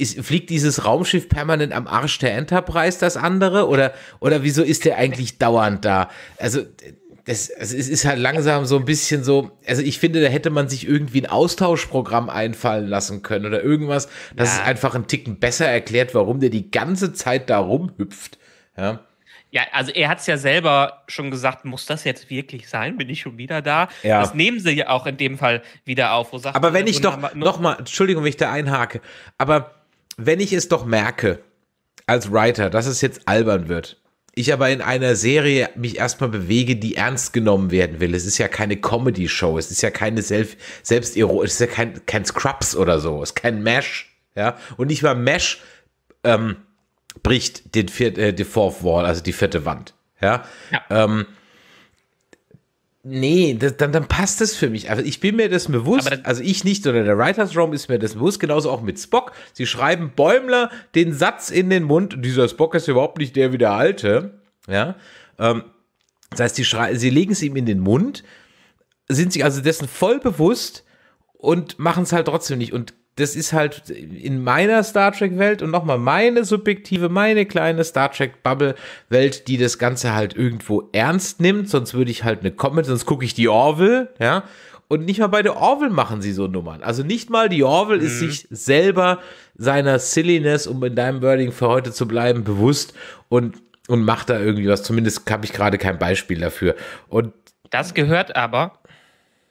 Speaker 3: ist, fliegt dieses Raumschiff permanent am Arsch der Enterprise, das andere? Oder, oder wieso ist der eigentlich dauernd da? Also, das, also es ist halt langsam so ein bisschen so, also ich finde, da hätte man sich irgendwie ein Austauschprogramm einfallen lassen können oder irgendwas, das ja. ist einfach ein Ticken besser erklärt, warum der die ganze Zeit da rumhüpft. Ja.
Speaker 4: Ja, also er hat es ja selber schon gesagt, muss das jetzt wirklich sein? Bin ich schon wieder da?
Speaker 3: Ja.
Speaker 4: Das nehmen sie ja auch in dem Fall wieder auf. Wo
Speaker 3: sagt aber wenn ich doch, noch mal, Entschuldigung, wenn ich da einhake, aber wenn ich es doch merke, als Writer, dass es jetzt albern wird, ich aber in einer Serie mich erstmal bewege, die ernst genommen werden will. Es ist ja keine Comedy-Show, es ist ja keine Selbst Selbstiro, es ist ja kein, kein Scrubs oder so, es ist kein Mesh, ja. Und nicht mal Mesh ähm, bricht den vier, äh, die Fourth Wall, also die vierte Wand, ja. ja. Ähm, Nee, das, dann, dann passt das für mich. Also ich bin mir das bewusst, das also ich nicht, sondern der Writers Room ist mir das bewusst, genauso auch mit Spock. Sie schreiben Bäumler den Satz in den Mund, dieser Spock ist überhaupt nicht der wie der alte, ja. Ähm, das heißt, sie, sie legen es ihm in den Mund, sind sich also dessen voll bewusst und machen es halt trotzdem nicht. Und das ist halt in meiner Star Trek-Welt und nochmal meine subjektive, meine kleine Star Trek-Bubble-Welt, die das Ganze halt irgendwo ernst nimmt, sonst würde ich halt eine Comedy, sonst gucke ich die Orville, ja. Und nicht mal bei der Orville machen sie so Nummern. Also nicht mal die Orville mhm. ist sich selber seiner Silliness, um in deinem Wording für heute zu bleiben, bewusst und, und macht da irgendwie was. Zumindest habe ich gerade kein Beispiel dafür. Und
Speaker 4: das gehört aber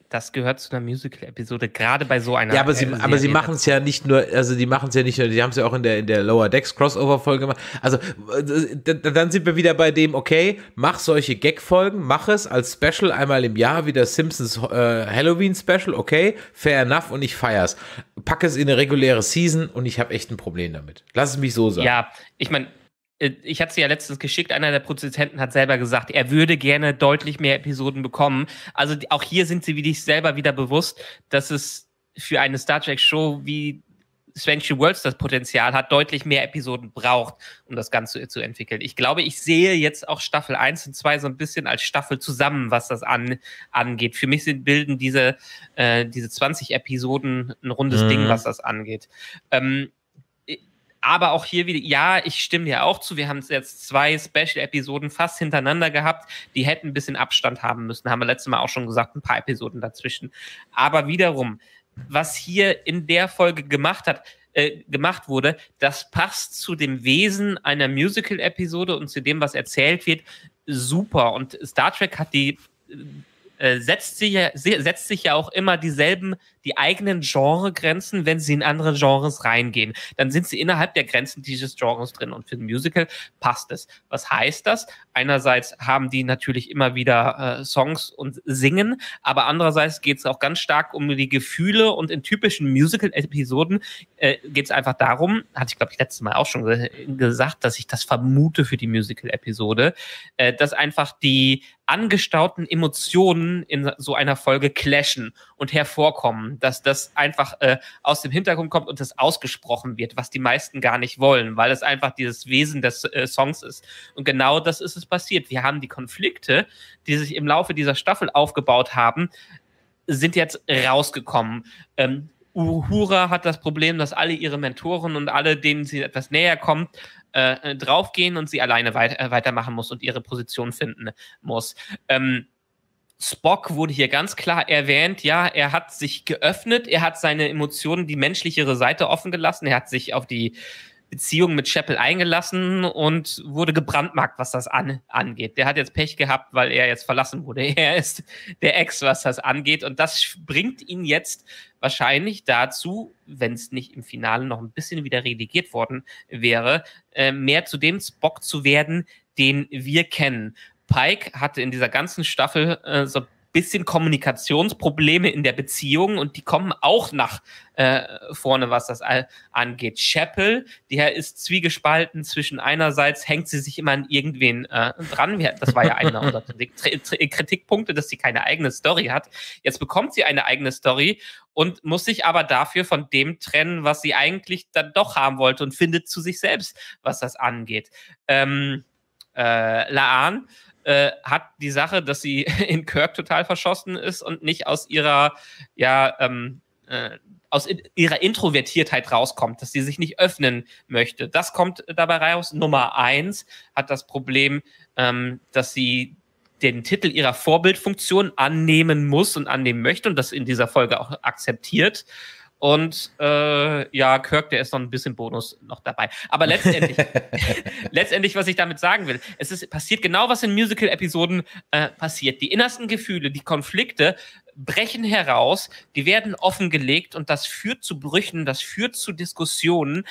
Speaker 4: das gehört zu einer Musical-Episode, gerade bei so einer.
Speaker 3: Ja, aber sie, äh, aber sie machen es ja nicht nur, also die machen es ja nicht nur, die haben es ja auch in der, in der Lower Decks Crossover-Folge gemacht. Also dann sind wir wieder bei dem, okay, mach solche Gag-Folgen, mach es als Special einmal im Jahr, wie der Simpsons äh, Halloween-Special, okay, fair enough und ich feier's. Pack es in eine reguläre Season und ich habe echt ein Problem damit. Lass es mich so sagen.
Speaker 4: Ja, ich meine, äh, ich hatte sie ja letztens geschickt, einer der Produzenten hat selber gesagt, er würde gerne deutlich mehr Episoden bekommen. Also auch hier sind sie wie sich selber wieder bewusst, dass es für eine Star Trek Show wie Strange Worlds das Potenzial hat, deutlich mehr Episoden braucht, um das Ganze zu entwickeln. Ich glaube, ich sehe jetzt auch Staffel 1 und 2 so ein bisschen als Staffel zusammen, was das an, angeht. Für mich sind, bilden diese, äh, diese 20 Episoden ein rundes mhm. Ding, was das angeht. Ähm, aber auch hier wieder, ja, ich stimme dir auch zu. Wir haben jetzt zwei Special-Episoden fast hintereinander gehabt. Die hätten ein bisschen Abstand haben müssen. Haben wir letztes Mal auch schon gesagt, ein paar Episoden dazwischen. Aber wiederum, was hier in der Folge gemacht hat, äh, gemacht wurde, das passt zu dem Wesen einer Musical-Episode und zu dem, was erzählt wird, super. Und Star Trek hat die äh, setzt, sich ja, setzt sich ja auch immer dieselben, die eigenen Genregrenzen, wenn sie in andere Genres reingehen. Dann sind sie innerhalb der Grenzen dieses Genres drin und für ein Musical passt es. Was heißt das? Einerseits haben die natürlich immer wieder äh, Songs und singen, aber andererseits geht es auch ganz stark um die Gefühle und in typischen Musical-Episoden äh, geht es einfach darum, hatte ich glaube ich letztes Mal auch schon ge gesagt, dass ich das vermute für die Musical-Episode, äh, dass einfach die angestauten Emotionen in so einer Folge clashen und hervorkommen, dass das einfach äh, aus dem Hintergrund kommt und das ausgesprochen wird, was die meisten gar nicht wollen, weil es einfach dieses Wesen des äh, Songs ist. Und genau das ist es passiert. Wir haben die Konflikte, die sich im Laufe dieser Staffel aufgebaut haben, sind jetzt rausgekommen. Ähm, Uhura hat das Problem, dass alle ihre Mentoren und alle, denen sie etwas näher kommt, äh, äh, draufgehen und sie alleine weit, äh, weitermachen muss und ihre Position finden muss. Ähm, Spock wurde hier ganz klar erwähnt, ja, er hat sich geöffnet, er hat seine Emotionen, die menschlichere Seite offen gelassen, er hat sich auf die Beziehung mit Chapel eingelassen und wurde gebrandmarkt, was das an, angeht. Der hat jetzt Pech gehabt, weil er jetzt verlassen wurde. Er ist der Ex, was das angeht. Und das bringt ihn jetzt wahrscheinlich dazu, wenn es nicht im Finale noch ein bisschen wieder redigiert worden wäre, äh, mehr zu dem Spock zu werden, den wir kennen. Pike hatte in dieser ganzen Staffel äh, so bisschen Kommunikationsprobleme in der Beziehung und die kommen auch nach äh, vorne, was das angeht. Chapel, der ist zwiegespalten zwischen einerseits hängt sie sich immer an irgendwen äh, dran. Das war ja einer unserer Kritikpunkte, dass sie keine eigene Story hat. Jetzt bekommt sie eine eigene Story und muss sich aber dafür von dem trennen, was sie eigentlich dann doch haben wollte und findet zu sich selbst, was das angeht. Ähm, äh, Laan äh, hat die Sache, dass sie in Kirk total verschossen ist und nicht aus ihrer ja ähm, äh, aus ihrer Introvertiertheit rauskommt, dass sie sich nicht öffnen möchte. Das kommt dabei raus. Nummer eins hat das Problem, ähm, dass sie den Titel ihrer Vorbildfunktion annehmen muss und annehmen möchte und das in dieser Folge auch akzeptiert. Und äh, ja, Kirk, der ist noch ein bisschen Bonus noch dabei. Aber letztendlich, letztendlich, was ich damit sagen will, es ist passiert genau, was in Musical-Episoden äh, passiert. Die innersten Gefühle, die Konflikte brechen heraus, die werden offengelegt und das führt zu Brüchen, das führt zu Diskussionen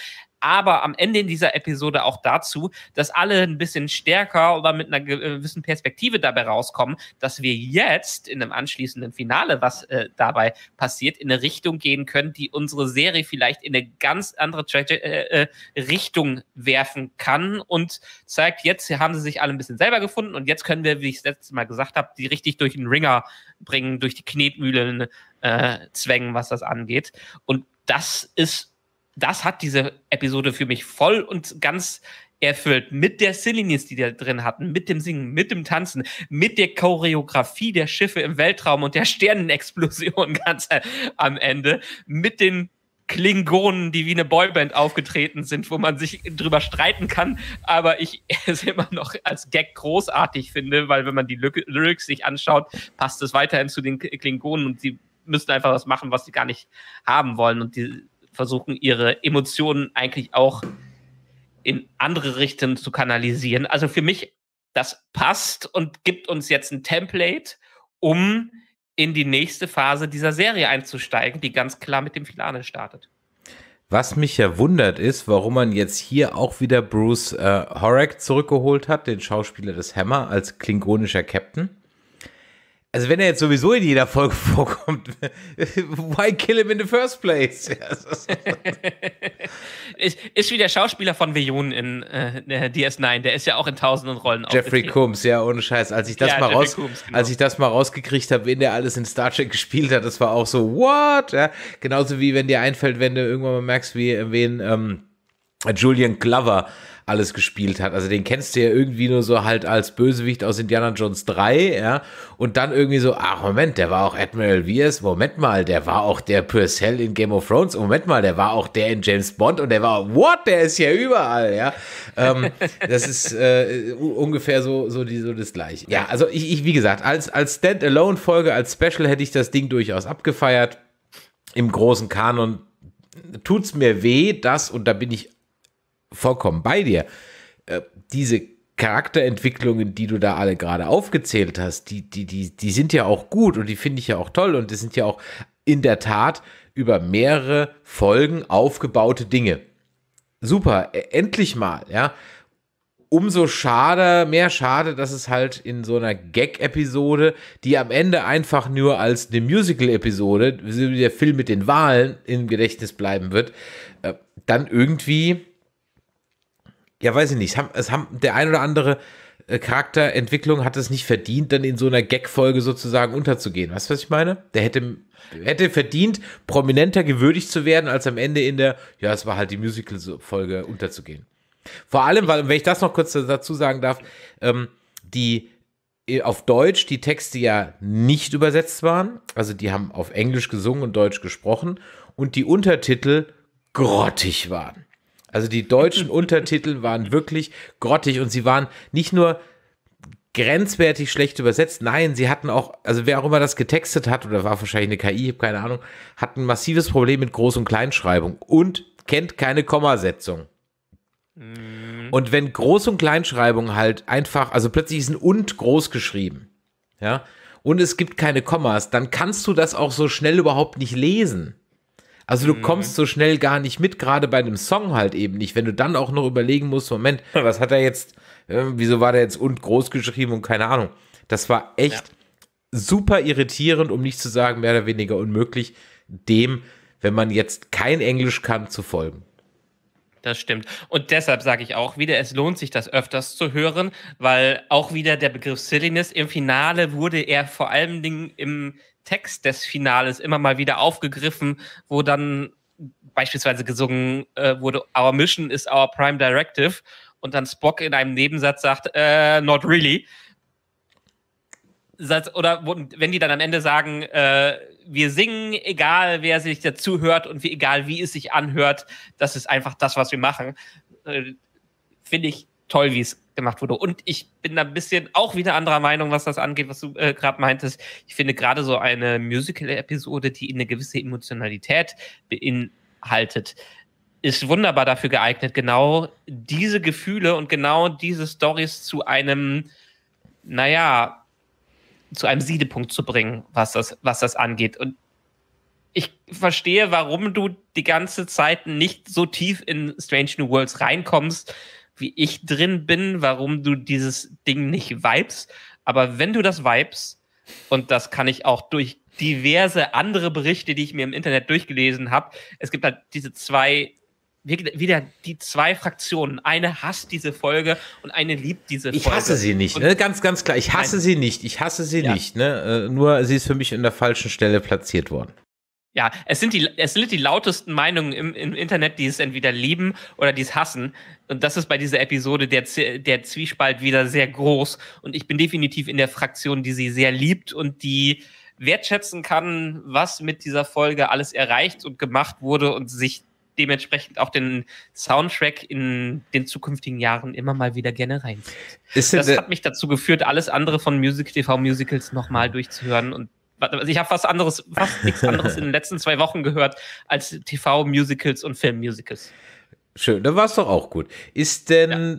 Speaker 4: aber am Ende in dieser Episode auch dazu, dass alle ein bisschen stärker oder mit einer gewissen Perspektive dabei rauskommen, dass wir jetzt in einem anschließenden Finale, was äh, dabei passiert, in eine Richtung gehen können, die unsere Serie vielleicht in eine ganz andere Traje äh, äh Richtung werfen kann und zeigt, jetzt haben sie sich alle ein bisschen selber gefunden und jetzt können wir, wie ich es letztes Mal gesagt habe, die richtig durch den Ringer bringen, durch die Knetmühlen äh, zwängen, was das angeht. Und das ist das hat diese Episode für mich voll und ganz erfüllt. Mit der Silliness, die da drin hatten, mit dem Singen, mit dem Tanzen, mit der Choreografie der Schiffe im Weltraum und der Sternenexplosion ganz am Ende, mit den Klingonen, die wie eine Boyband aufgetreten sind, wo man sich drüber streiten kann, aber ich es immer noch als Gag großartig finde, weil wenn man die Lyrics sich anschaut, passt es weiterhin zu den Klingonen und sie müssen einfach was machen, was sie gar nicht haben wollen und die versuchen, ihre Emotionen eigentlich auch in andere Richtungen zu kanalisieren. Also für mich, das passt und gibt uns jetzt ein Template, um in die nächste Phase dieser Serie einzusteigen, die ganz klar mit dem Finale startet.
Speaker 3: Was mich ja wundert ist, warum man jetzt hier auch wieder Bruce äh, Horak zurückgeholt hat, den Schauspieler des Hammer, als klingonischer Captain. Also wenn er jetzt sowieso in jeder Folge vorkommt, why kill him in the first place?
Speaker 4: ist, ist wie der Schauspieler von Veyun in äh, DS9, der ist ja auch in tausenden Rollen
Speaker 3: Jeffrey Combs, ja, ohne Scheiß. Als ich das ja, mal raus, Coombs, genau. als ich das mal rausgekriegt habe, wen der alles in Star Trek gespielt hat, das war auch so, what? Ja, genauso wie wenn dir einfällt, wenn du irgendwann mal merkst, wie wen ähm, Julian Glover alles gespielt hat. Also den kennst du ja irgendwie nur so halt als Bösewicht aus Indiana Jones 3, ja. Und dann irgendwie so, ach Moment, der war auch Admiral Viers, Moment mal, der war auch der Purcell in Game of Thrones, Moment mal, der war auch der in James Bond und der war, what, der ist ja überall, ja. ähm, das ist äh, ungefähr so, so, die, so das Gleiche. Ja, also ich, ich wie gesagt, als, als Standalone-Folge, als Special hätte ich das Ding durchaus abgefeiert. Im großen Kanon tut's mir weh, dass, und da bin ich vollkommen bei dir. Äh, diese Charakterentwicklungen, die du da alle gerade aufgezählt hast, die, die, die, die sind ja auch gut und die finde ich ja auch toll und das sind ja auch in der Tat über mehrere Folgen aufgebaute Dinge. Super, e, endlich mal, ja. Umso schade, mehr schade, dass es halt in so einer Gag-Episode, die am Ende einfach nur als eine Musical-Episode, wie der Film mit den Wahlen im Gedächtnis bleiben wird, äh, dann irgendwie ja, weiß ich nicht, es haben, es haben der ein oder andere äh, Charakterentwicklung hat es nicht verdient, dann in so einer Gag-Folge sozusagen unterzugehen. Weißt du, was ich meine? Der hätte, hätte verdient, prominenter gewürdigt zu werden, als am Ende in der, ja, es war halt die Musical-Folge unterzugehen. Vor allem, weil, wenn ich das noch kurz dazu sagen darf, ähm, die äh, auf Deutsch die Texte ja nicht übersetzt waren, also die haben auf Englisch gesungen und Deutsch gesprochen und die Untertitel grottig waren. Also die deutschen Untertitel waren wirklich grottig und sie waren nicht nur grenzwertig schlecht übersetzt. Nein, sie hatten auch, also wer auch immer das getextet hat, oder war wahrscheinlich eine KI, ich habe keine Ahnung, hat ein massives Problem mit Groß- und Kleinschreibung und kennt keine Kommasetzung. Mhm. Und wenn Groß- und Kleinschreibung halt einfach, also plötzlich ist ein und groß geschrieben, ja, und es gibt keine Kommas, dann kannst du das auch so schnell überhaupt nicht lesen. Also du mhm. kommst so schnell gar nicht mit, gerade bei einem Song halt eben nicht. Wenn du dann auch noch überlegen musst, Moment, was hat er jetzt, äh, wieso war der jetzt und groß geschrieben und keine Ahnung. Das war echt ja. super irritierend, um nicht zu sagen mehr oder weniger unmöglich, dem, wenn man jetzt kein Englisch kann, zu folgen.
Speaker 4: Das stimmt. Und deshalb sage ich auch wieder, es lohnt sich, das öfters zu hören, weil auch wieder der Begriff Silliness im Finale wurde er vor allen Dingen im Text des Finales immer mal wieder aufgegriffen, wo dann beispielsweise gesungen äh, wurde, Our Mission is our prime directive und dann Spock in einem Nebensatz sagt, äh, not really. Oder wenn die dann am Ende sagen, äh, wir singen, egal wer sich dazu hört und wie, egal wie es sich anhört, das ist einfach das, was wir machen. Äh, Finde ich toll, wie es gemacht wurde. Und ich bin da ein bisschen auch wieder anderer Meinung, was das angeht, was du äh, gerade meintest. Ich finde gerade so eine Musical-Episode, die eine gewisse Emotionalität beinhaltet, ist wunderbar dafür geeignet, genau diese Gefühle und genau diese Stories zu einem, naja, zu einem Siedepunkt zu bringen, was das, was das angeht. Und ich verstehe, warum du die ganze Zeit nicht so tief in Strange New Worlds reinkommst, wie ich drin bin, warum du dieses Ding nicht vibes. Aber wenn du das vibes, und das kann ich auch durch diverse andere Berichte, die ich mir im Internet durchgelesen habe, es gibt halt diese zwei wieder die zwei Fraktionen. Eine hasst diese Folge und eine liebt diese
Speaker 3: Folge.
Speaker 4: Ich
Speaker 3: hasse sie nicht, ne? Ganz, ganz klar. Ich hasse Nein. sie nicht. Ich hasse sie ja. nicht, ne? Äh, nur sie ist für mich in der falschen Stelle platziert worden.
Speaker 4: Ja, es sind die, es sind die lautesten Meinungen im, im Internet, die es entweder lieben oder die es hassen. Und das ist bei dieser Episode der, der Zwiespalt wieder sehr groß. Und ich bin definitiv in der Fraktion, die sie sehr liebt und die wertschätzen kann, was mit dieser Folge alles erreicht und gemacht wurde und sich dementsprechend auch den Soundtrack in den zukünftigen Jahren immer mal wieder gerne reinzieht. das hat mich dazu geführt, alles andere von Music TV Musicals nochmal durchzuhören und also ich habe fast anderes, fast nichts anderes in den letzten zwei Wochen gehört als TV-Musicals und Film-Musicals.
Speaker 3: Schön, da war es doch auch gut. Ist denn ja.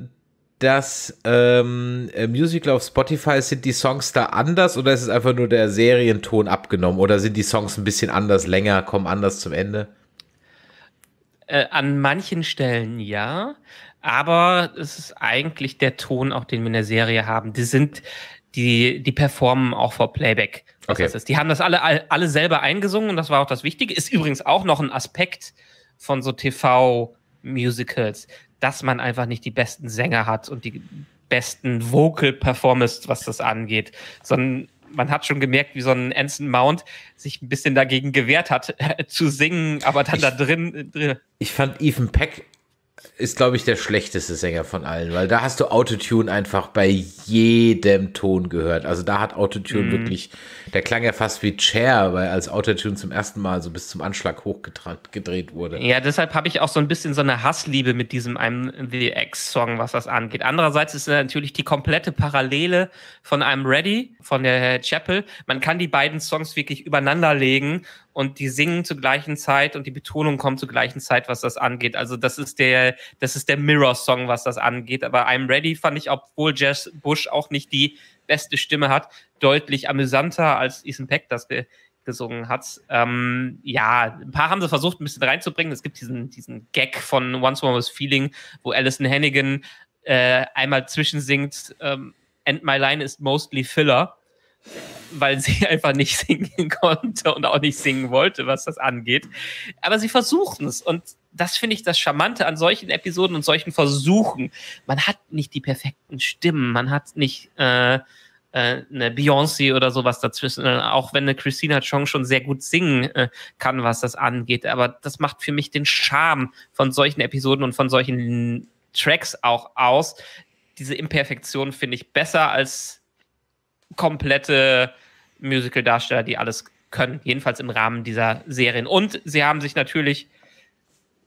Speaker 3: das ähm, äh, Musical auf Spotify, sind die Songs da anders oder ist es einfach nur der Serienton abgenommen oder sind die Songs ein bisschen anders, länger, kommen anders zum Ende?
Speaker 4: Äh, an manchen Stellen ja, aber es ist eigentlich der Ton, auch den wir in der Serie haben. Die sind, die, die performen auch vor Playback. Okay. Das ist. Die haben das alle, alle selber eingesungen und das war auch das Wichtige. Ist übrigens auch noch ein Aspekt von so TV-Musicals, dass man einfach nicht die besten Sänger hat und die besten Vocal Performance, was das angeht, sondern man hat schon gemerkt, wie so ein Anson Mount sich ein bisschen dagegen gewehrt hat, äh, zu singen, aber dann ich, da drin, drin.
Speaker 3: Ich fand Ethan Peck ist, glaube ich, der schlechteste Sänger von allen, weil da hast du Autotune einfach bei jedem Ton gehört. Also da hat Autotune mm. wirklich, der klang ja fast wie Chair, weil als Autotune zum ersten Mal so bis zum Anschlag hochgedreht wurde.
Speaker 4: Ja, deshalb habe ich auch so ein bisschen so eine Hassliebe mit diesem einem The X-Song, was das angeht. Andererseits ist natürlich die komplette Parallele von einem Ready, von der Chapel. Man kann die beiden Songs wirklich übereinander legen und die singen zur gleichen Zeit und die Betonung kommt zur gleichen Zeit, was das angeht. Also das ist der, das ist der Mirror-Song, was das angeht. Aber I'm Ready fand ich, obwohl Jess Bush auch nicht die beste Stimme hat, deutlich amüsanter als Ethan Peck das ge gesungen hat. Ähm, ja, ein paar haben sie versucht, ein bisschen reinzubringen. Es gibt diesen, diesen Gag von Once More Was Feeling, wo Alison Hannigan äh, einmal zwischensingt, ähm, And my line is mostly filler weil sie einfach nicht singen konnte und auch nicht singen wollte, was das angeht. Aber sie versuchen es und das finde ich das Charmante an solchen Episoden und solchen Versuchen. Man hat nicht die perfekten Stimmen, man hat nicht äh, äh, eine Beyoncé oder sowas dazwischen, äh, auch wenn eine Christina Chong schon sehr gut singen äh, kann, was das angeht. Aber das macht für mich den Charme von solchen Episoden und von solchen Tracks auch aus. Diese Imperfektion finde ich besser als komplette Musical-Darsteller, die alles können, jedenfalls im Rahmen dieser Serien. Und sie haben sich natürlich,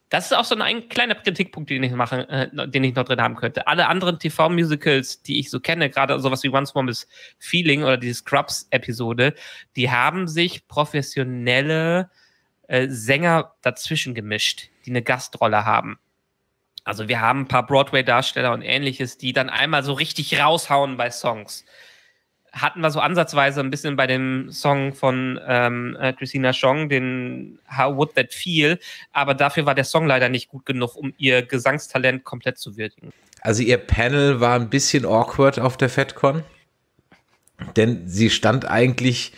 Speaker 4: das ist auch so ein, ein kleiner Kritikpunkt, den ich mache, äh, den ich noch drin haben könnte. Alle anderen TV-Musicals, die ich so kenne, gerade sowas wie Once More Miss Feeling oder die Scrubs-Episode, die haben sich professionelle äh, Sänger dazwischen gemischt, die eine Gastrolle haben. Also wir haben ein paar Broadway-Darsteller und ähnliches, die dann einmal so richtig raushauen bei Songs hatten wir so ansatzweise ein bisschen bei dem Song von ähm, äh, Christina Chong, den How Would That Feel, aber dafür war der Song leider nicht gut genug, um ihr Gesangstalent komplett zu würdigen.
Speaker 3: Also ihr Panel war ein bisschen awkward auf der FedCon? denn sie stand eigentlich,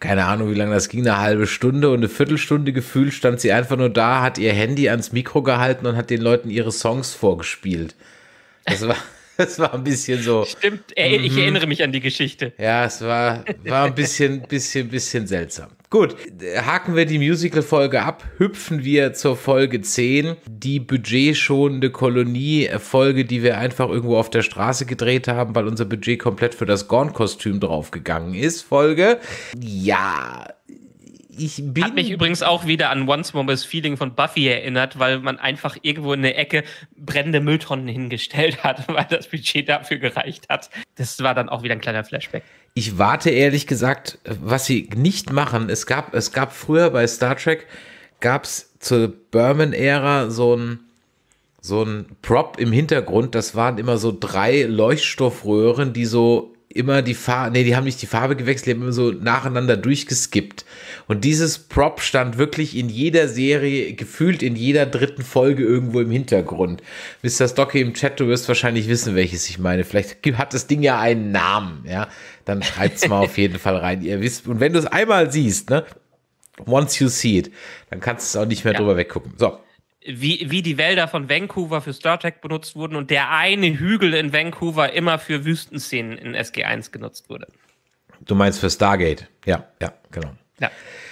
Speaker 3: keine Ahnung, wie lange das ging, eine halbe Stunde und eine Viertelstunde gefühlt stand sie einfach nur da, hat ihr Handy ans Mikro gehalten und hat den Leuten ihre Songs vorgespielt. Das war, das war ein bisschen so.
Speaker 4: Stimmt, ich mhm. erinnere mich an die Geschichte.
Speaker 3: Ja, es war, war ein bisschen, bisschen, bisschen seltsam. Gut, haken wir die Musical-Folge ab, hüpfen wir zur Folge 10, die budgetschonende Kolonie-Folge, die wir einfach irgendwo auf der Straße gedreht haben, weil unser Budget komplett für das Gorn-Kostüm draufgegangen ist. Folge, ja,
Speaker 4: ich bin. Hat mich übrigens auch wieder an Once More This Feeling von Buffy erinnert, weil man einfach irgendwo in der Ecke brennende Mülltonnen hingestellt hat, weil das Budget dafür gereicht hat. Das war dann auch wieder ein kleiner Flashback.
Speaker 3: Ich warte ehrlich gesagt, was sie nicht machen. Es gab, es gab früher bei Star Trek, gab es zur Berman-Ära so ein so ein Prop im Hintergrund, das waren immer so drei Leuchtstoffröhren, die so immer die Farbe, nee, die haben nicht die Farbe gewechselt, die haben immer so nacheinander durchgeskippt. Und dieses Prop stand wirklich in jeder Serie, gefühlt in jeder dritten Folge irgendwo im Hintergrund. Mr. Stocky im Chat, du wirst wahrscheinlich wissen, welches ich meine. Vielleicht hat das Ding ja einen Namen, ja. Dann schreibt's mal auf jeden Fall rein. Ihr wisst, und wenn du es einmal siehst, ne, once you see it, dann kannst du es auch nicht mehr ja. drüber weggucken. So
Speaker 4: wie, wie die Wälder von Vancouver für Star Trek benutzt wurden und der eine Hügel in Vancouver immer für Wüstenszenen in SG1 genutzt wurde.
Speaker 3: Du meinst für Stargate? Ja, ja, genau.
Speaker 4: Ja,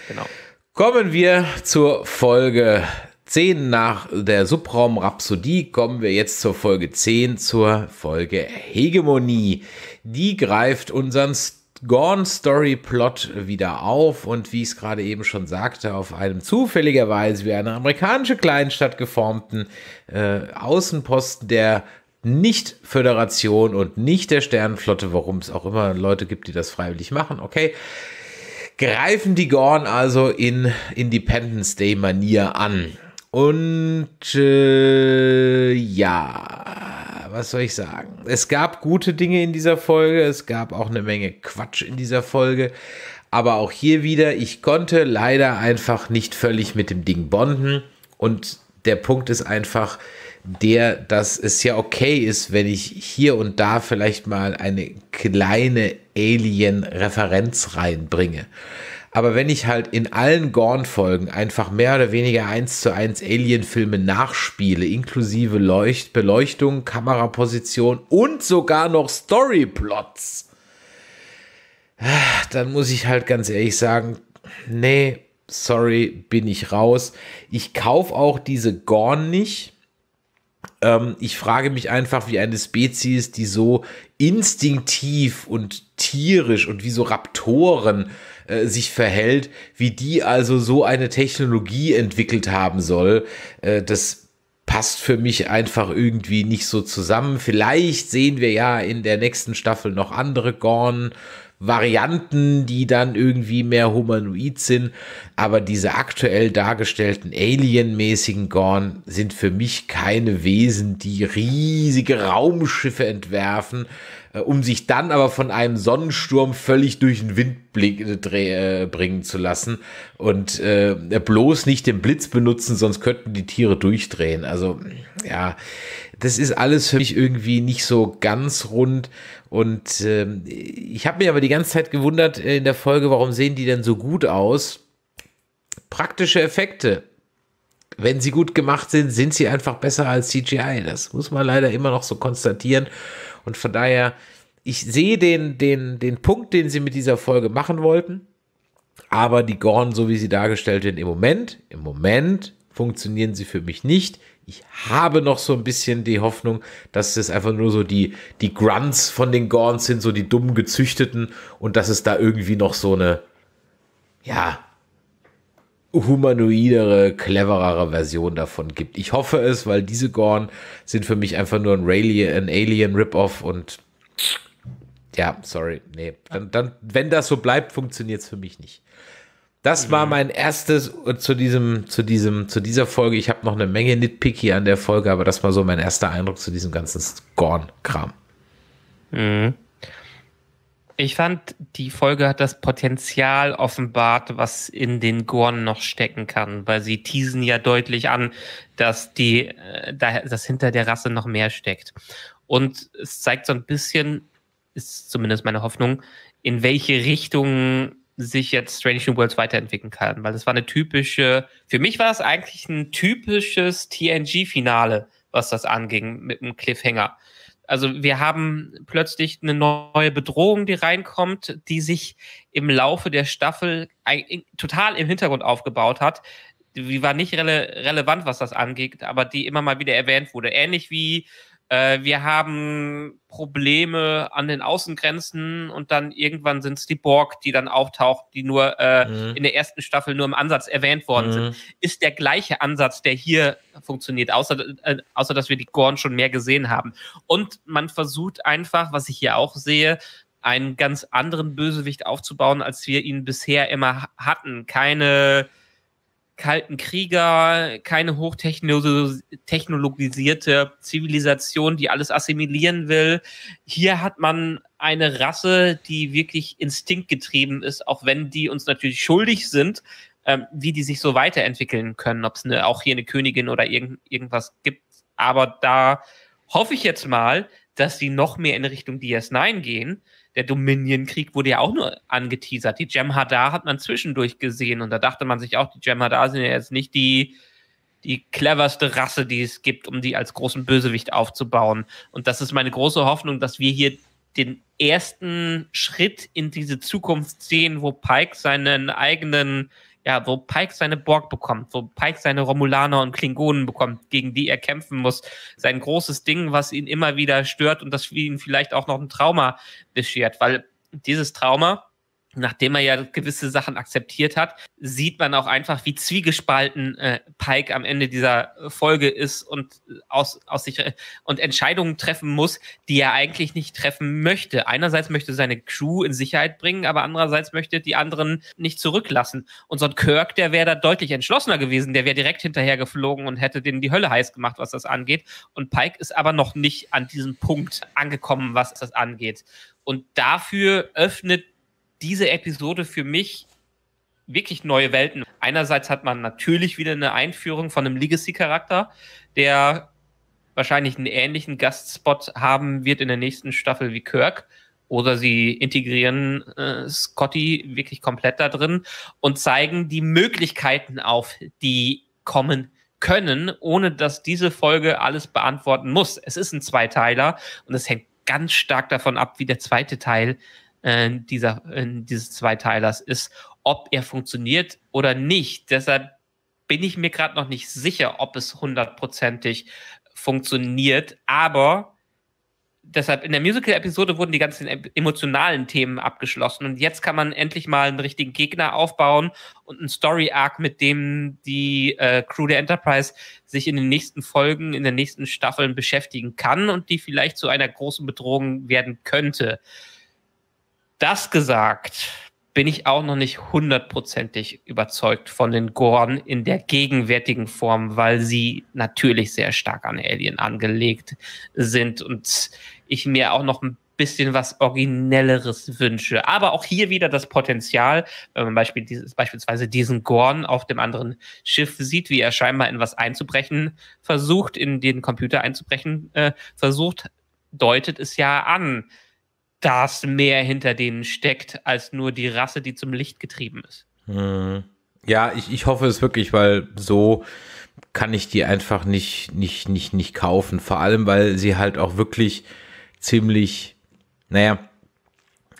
Speaker 4: genau.
Speaker 3: Kommen wir zur Folge 10 nach der Subraum-Rhapsodie. Kommen wir jetzt zur Folge 10, zur Folge Hegemonie. Die greift unseren Gorn Story Plot wieder auf und wie ich es gerade eben schon sagte, auf einem zufälligerweise wie eine amerikanische Kleinstadt geformten äh, Außenposten der Nicht-Föderation und nicht der Sternenflotte, warum es auch immer Leute gibt, die das freiwillig machen, okay, greifen die Gorn also in Independence Day Manier an. Und äh, ja, was soll ich sagen? Es gab gute Dinge in dieser Folge, es gab auch eine Menge Quatsch in dieser Folge. Aber auch hier wieder, ich konnte leider einfach nicht völlig mit dem Ding bonden. Und der Punkt ist einfach der, dass es ja okay ist, wenn ich hier und da vielleicht mal eine kleine Alien-Referenz reinbringe. Aber wenn ich halt in allen Gorn-Folgen einfach mehr oder weniger eins zu eins Alien-Filme nachspiele, inklusive Leucht Beleuchtung, Kameraposition und sogar noch Storyplots, dann muss ich halt ganz ehrlich sagen, nee, sorry, bin ich raus. Ich kaufe auch diese Gorn nicht. Ähm, ich frage mich einfach, wie eine Spezies, die so instinktiv und tierisch und wie so Raptoren äh, sich verhält, wie die also so eine Technologie entwickelt haben soll, äh, das passt für mich einfach irgendwie nicht so zusammen. Vielleicht sehen wir ja in der nächsten Staffel noch andere Gorn. Varianten, die dann irgendwie mehr humanoid sind, aber diese aktuell dargestellten alienmäßigen Gorn sind für mich keine Wesen, die riesige Raumschiffe entwerfen, äh, um sich dann aber von einem Sonnensturm völlig durch den Wind äh, äh, bringen zu lassen und äh, bloß nicht den Blitz benutzen, sonst könnten die Tiere durchdrehen. Also ja, das ist alles für mich irgendwie nicht so ganz rund. Und äh, ich habe mir aber die ganze Zeit gewundert in der Folge, warum sehen die denn so gut aus? Praktische Effekte. Wenn sie gut gemacht sind, sind sie einfach besser als CGI. Das muss man leider immer noch so konstatieren. Und von daher, ich sehe den, den, den Punkt, den sie mit dieser Folge machen wollten. Aber die Gorn, so wie sie dargestellt werden, im Moment, im Moment funktionieren sie für mich nicht. Ich habe noch so ein bisschen die Hoffnung, dass es einfach nur so die, die Grunts von den Gorns sind, so die dummen Gezüchteten und dass es da irgendwie noch so eine, ja, humanoidere, cleverere Version davon gibt. Ich hoffe es, weil diese Gorn sind für mich einfach nur ein, Rayleigh, ein Alien Rip-Off und ja, sorry, nee. Dann, dann, wenn das so bleibt, funktioniert es für mich nicht. Das war mhm. mein erstes zu diesem, zu diesem, zu dieser Folge. Ich habe noch eine Menge Nitpicky an der Folge, aber das war so mein erster Eindruck zu diesem ganzen Gorn-Kram.
Speaker 4: Mhm. Ich fand, die Folge hat das Potenzial offenbart, was in den Gorn noch stecken kann, weil sie teasen ja deutlich an, dass die, äh, dass hinter der Rasse noch mehr steckt. Und es zeigt so ein bisschen, ist zumindest meine Hoffnung, in welche Richtung sich jetzt Strange New Worlds weiterentwickeln kann, weil das war eine typische, für mich war es eigentlich ein typisches TNG-Finale, was das anging, mit einem Cliffhanger. Also wir haben plötzlich eine neue Bedrohung, die reinkommt, die sich im Laufe der Staffel total im Hintergrund aufgebaut hat. Die war nicht rele relevant, was das angeht, aber die immer mal wieder erwähnt wurde. Ähnlich wie äh, wir haben Probleme an den Außengrenzen und dann irgendwann sind es die Borg, die dann auftaucht, die nur äh, mhm. in der ersten Staffel nur im Ansatz erwähnt worden mhm. sind. Ist der gleiche Ansatz, der hier funktioniert, außer, äh, außer dass wir die Gorn schon mehr gesehen haben. Und man versucht einfach, was ich hier auch sehe, einen ganz anderen Bösewicht aufzubauen, als wir ihn bisher immer hatten. Keine kalten Krieger, keine hochtechnologisierte Zivilisation, die alles assimilieren will. Hier hat man eine Rasse, die wirklich instinktgetrieben ist, auch wenn die uns natürlich schuldig sind, ähm, wie die sich so weiterentwickeln können, ob es eine, auch hier eine Königin oder irgend, irgendwas gibt. Aber da hoffe ich jetzt mal, dass sie noch mehr in Richtung DS9 gehen der Dominion-Krieg wurde ja auch nur angeteasert. Die Jem'Hadar hat man zwischendurch gesehen und da dachte man sich auch, die Jem'Hadar sind ja jetzt nicht die, die cleverste Rasse, die es gibt, um die als großen Bösewicht aufzubauen. Und das ist meine große Hoffnung, dass wir hier den ersten Schritt in diese Zukunft sehen, wo Pike seinen eigenen ja, wo Pike seine Borg bekommt, wo Pike seine Romulaner und Klingonen bekommt, gegen die er kämpfen muss. Sein großes Ding, was ihn immer wieder stört und das ihn vielleicht auch noch ein Trauma beschert, weil dieses Trauma nachdem er ja gewisse Sachen akzeptiert hat, sieht man auch einfach, wie zwiegespalten äh, Pike am Ende dieser Folge ist und aus, aus sich und Entscheidungen treffen muss, die er eigentlich nicht treffen möchte. Einerseits möchte seine Crew in Sicherheit bringen, aber andererseits möchte die anderen nicht zurücklassen. Und so ein Kirk, der wäre da deutlich entschlossener gewesen, der wäre direkt hinterher geflogen und hätte denen die Hölle heiß gemacht, was das angeht. Und Pike ist aber noch nicht an diesem Punkt angekommen, was das angeht. Und dafür öffnet diese Episode für mich wirklich neue Welten. Einerseits hat man natürlich wieder eine Einführung von einem Legacy-Charakter, der wahrscheinlich einen ähnlichen Gastspot haben wird in der nächsten Staffel wie Kirk. Oder sie integrieren äh, Scotty wirklich komplett da drin und zeigen die Möglichkeiten auf, die kommen können, ohne dass diese Folge alles beantworten muss. Es ist ein Zweiteiler und es hängt ganz stark davon ab, wie der zweite Teil äh, dieser, äh, dieses Zweiteilers ist, ob er funktioniert oder nicht. Deshalb bin ich mir gerade noch nicht sicher, ob es hundertprozentig funktioniert, aber deshalb in der Musical-Episode wurden die ganzen emotionalen Themen abgeschlossen und jetzt kann man endlich mal einen richtigen Gegner aufbauen und einen Story-Arc, mit dem die äh, Crew der Enterprise sich in den nächsten Folgen, in den nächsten Staffeln beschäftigen kann und die vielleicht zu einer großen Bedrohung werden könnte. Das gesagt, bin ich auch noch nicht hundertprozentig überzeugt von den Gorn in der gegenwärtigen Form, weil sie natürlich sehr stark an Alien angelegt sind und ich mir auch noch ein bisschen was Originelleres wünsche. Aber auch hier wieder das Potenzial, wenn man Beispiel dieses, beispielsweise diesen Gorn auf dem anderen Schiff sieht, wie er scheinbar in was einzubrechen versucht, in den Computer einzubrechen äh, versucht, deutet es ja an, dass mehr hinter denen steckt, als nur die Rasse, die zum Licht getrieben ist.
Speaker 3: Hm. Ja, ich, ich hoffe es wirklich, weil so kann ich die einfach nicht, nicht, nicht, nicht kaufen. Vor allem, weil sie halt auch wirklich ziemlich, naja,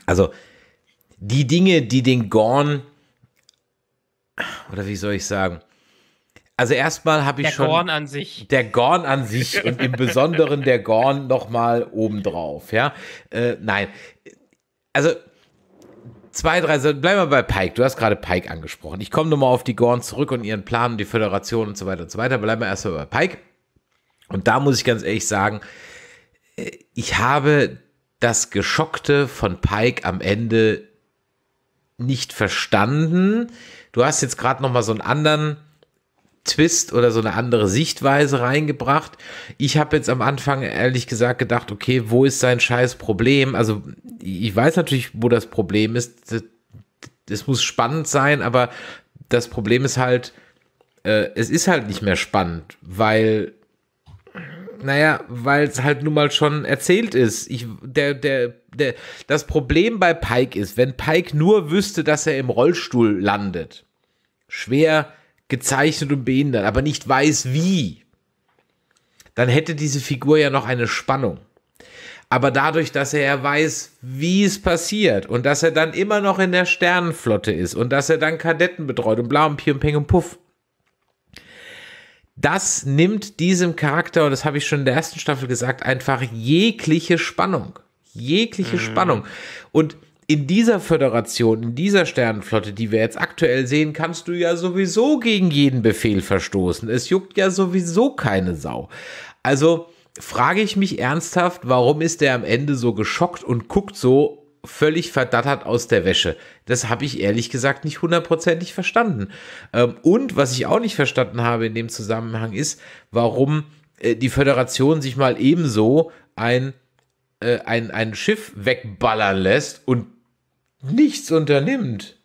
Speaker 3: also die Dinge, die den Gorn, oder wie soll ich sagen, also erstmal habe ich
Speaker 4: der
Speaker 3: schon.
Speaker 4: Der Gorn an sich.
Speaker 3: Der Gorn an sich und im Besonderen der Gorn nochmal obendrauf, ja. Äh, nein. Also zwei, drei, bleiben wir bei Pike. Du hast gerade Pike angesprochen. Ich komme nochmal auf die Gorn zurück und ihren Plan und die Föderation und so weiter und so weiter. Bleiben wir erstmal bei Pike. Und da muss ich ganz ehrlich sagen, äh, ich habe das Geschockte von Pike am Ende nicht verstanden. Du hast jetzt gerade nochmal so einen anderen Twist oder so eine andere Sichtweise reingebracht. Ich habe jetzt am Anfang ehrlich gesagt gedacht, okay, wo ist sein scheiß Problem? Also ich weiß natürlich, wo das Problem ist. Es muss spannend sein, aber das Problem ist halt, äh, es ist halt nicht mehr spannend, weil Naja, weil es halt nun mal schon erzählt ist. Ich, der, der, der, das Problem bei Pike ist, wenn Pike nur wüsste, dass er im Rollstuhl landet, schwer gezeichnet und behindert, aber nicht weiß wie, dann hätte diese Figur ja noch eine Spannung. Aber dadurch, dass er ja weiß, wie es passiert und dass er dann immer noch in der Sternenflotte ist und dass er dann Kadetten betreut und bla und Pi und Peng und Puff, das nimmt diesem Charakter, und das habe ich schon in der ersten Staffel gesagt, einfach jegliche Spannung. Jegliche mhm. Spannung. Und in dieser Föderation, in dieser Sternenflotte, die wir jetzt aktuell sehen, kannst du ja sowieso gegen jeden Befehl verstoßen. Es juckt ja sowieso keine Sau. Also frage ich mich ernsthaft, warum ist der am Ende so geschockt und guckt so völlig verdattert aus der Wäsche. Das habe ich ehrlich gesagt nicht hundertprozentig verstanden. Ähm, und was ich auch nicht verstanden habe in dem Zusammenhang ist, warum äh, die Föderation sich mal ebenso ein, äh, ein, ein Schiff wegballern lässt und nichts unternimmt.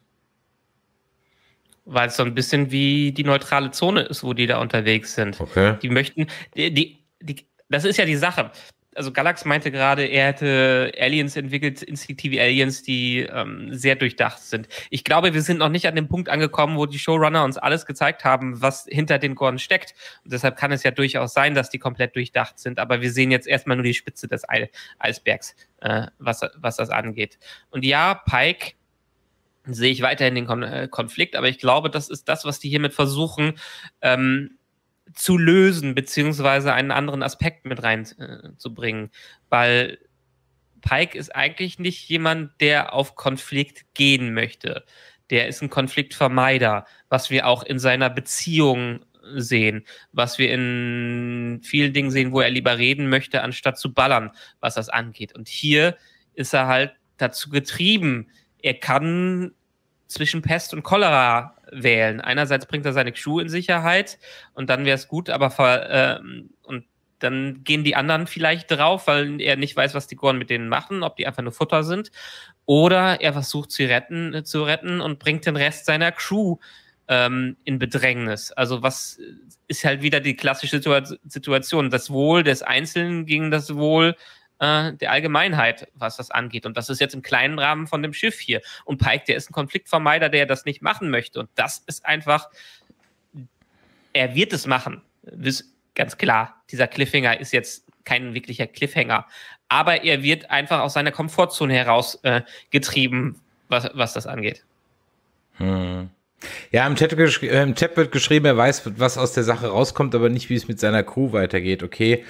Speaker 4: Weil es so ein bisschen wie die neutrale Zone ist, wo die da unterwegs sind.
Speaker 3: Okay.
Speaker 4: Die möchten, die, die, die das ist ja die Sache also Galax meinte gerade, er hätte Aliens entwickelt, instinktive Aliens, die ähm, sehr durchdacht sind. Ich glaube, wir sind noch nicht an dem Punkt angekommen, wo die Showrunner uns alles gezeigt haben, was hinter den Gorn steckt. Und deshalb kann es ja durchaus sein, dass die komplett durchdacht sind. Aber wir sehen jetzt erstmal nur die Spitze des Eil Eisbergs, äh, was, was das angeht. Und ja, Pike sehe ich weiterhin den Kon äh, Konflikt, aber ich glaube, das ist das, was die hiermit versuchen, ähm, zu lösen, beziehungsweise einen anderen Aspekt mit reinzubringen. Äh, Weil Pike ist eigentlich nicht jemand, der auf Konflikt gehen möchte. Der ist ein Konfliktvermeider, was wir auch in seiner Beziehung sehen, was wir in vielen Dingen sehen, wo er lieber reden möchte, anstatt zu ballern, was das angeht. Und hier ist er halt dazu getrieben. Er kann zwischen Pest und Cholera wählen. Einerseits bringt er seine Crew in Sicherheit und dann wäre es gut, aber äh, und dann gehen die anderen vielleicht drauf, weil er nicht weiß, was die Gorn mit denen machen, ob die einfach nur Futter sind. Oder er versucht sie retten, äh, zu retten und bringt den Rest seiner Crew ähm, in Bedrängnis. Also was ist halt wieder die klassische Situation, das Wohl des Einzelnen gegen das Wohl äh, der Allgemeinheit, was das angeht. Und das ist jetzt im kleinen Rahmen von dem Schiff hier. Und Pike, der ist ein Konfliktvermeider, der das nicht machen möchte. Und das ist einfach, er wird es machen. Ist ganz klar. Dieser Cliffhanger ist jetzt kein wirklicher Cliffhanger. Aber er wird einfach aus seiner Komfortzone heraus äh, was, was das angeht.
Speaker 3: Hm. Ja, im Chat, äh, im Chat, wird geschrieben, er weiß, was aus der Sache rauskommt, aber nicht, wie es mit seiner Crew weitergeht. Okay.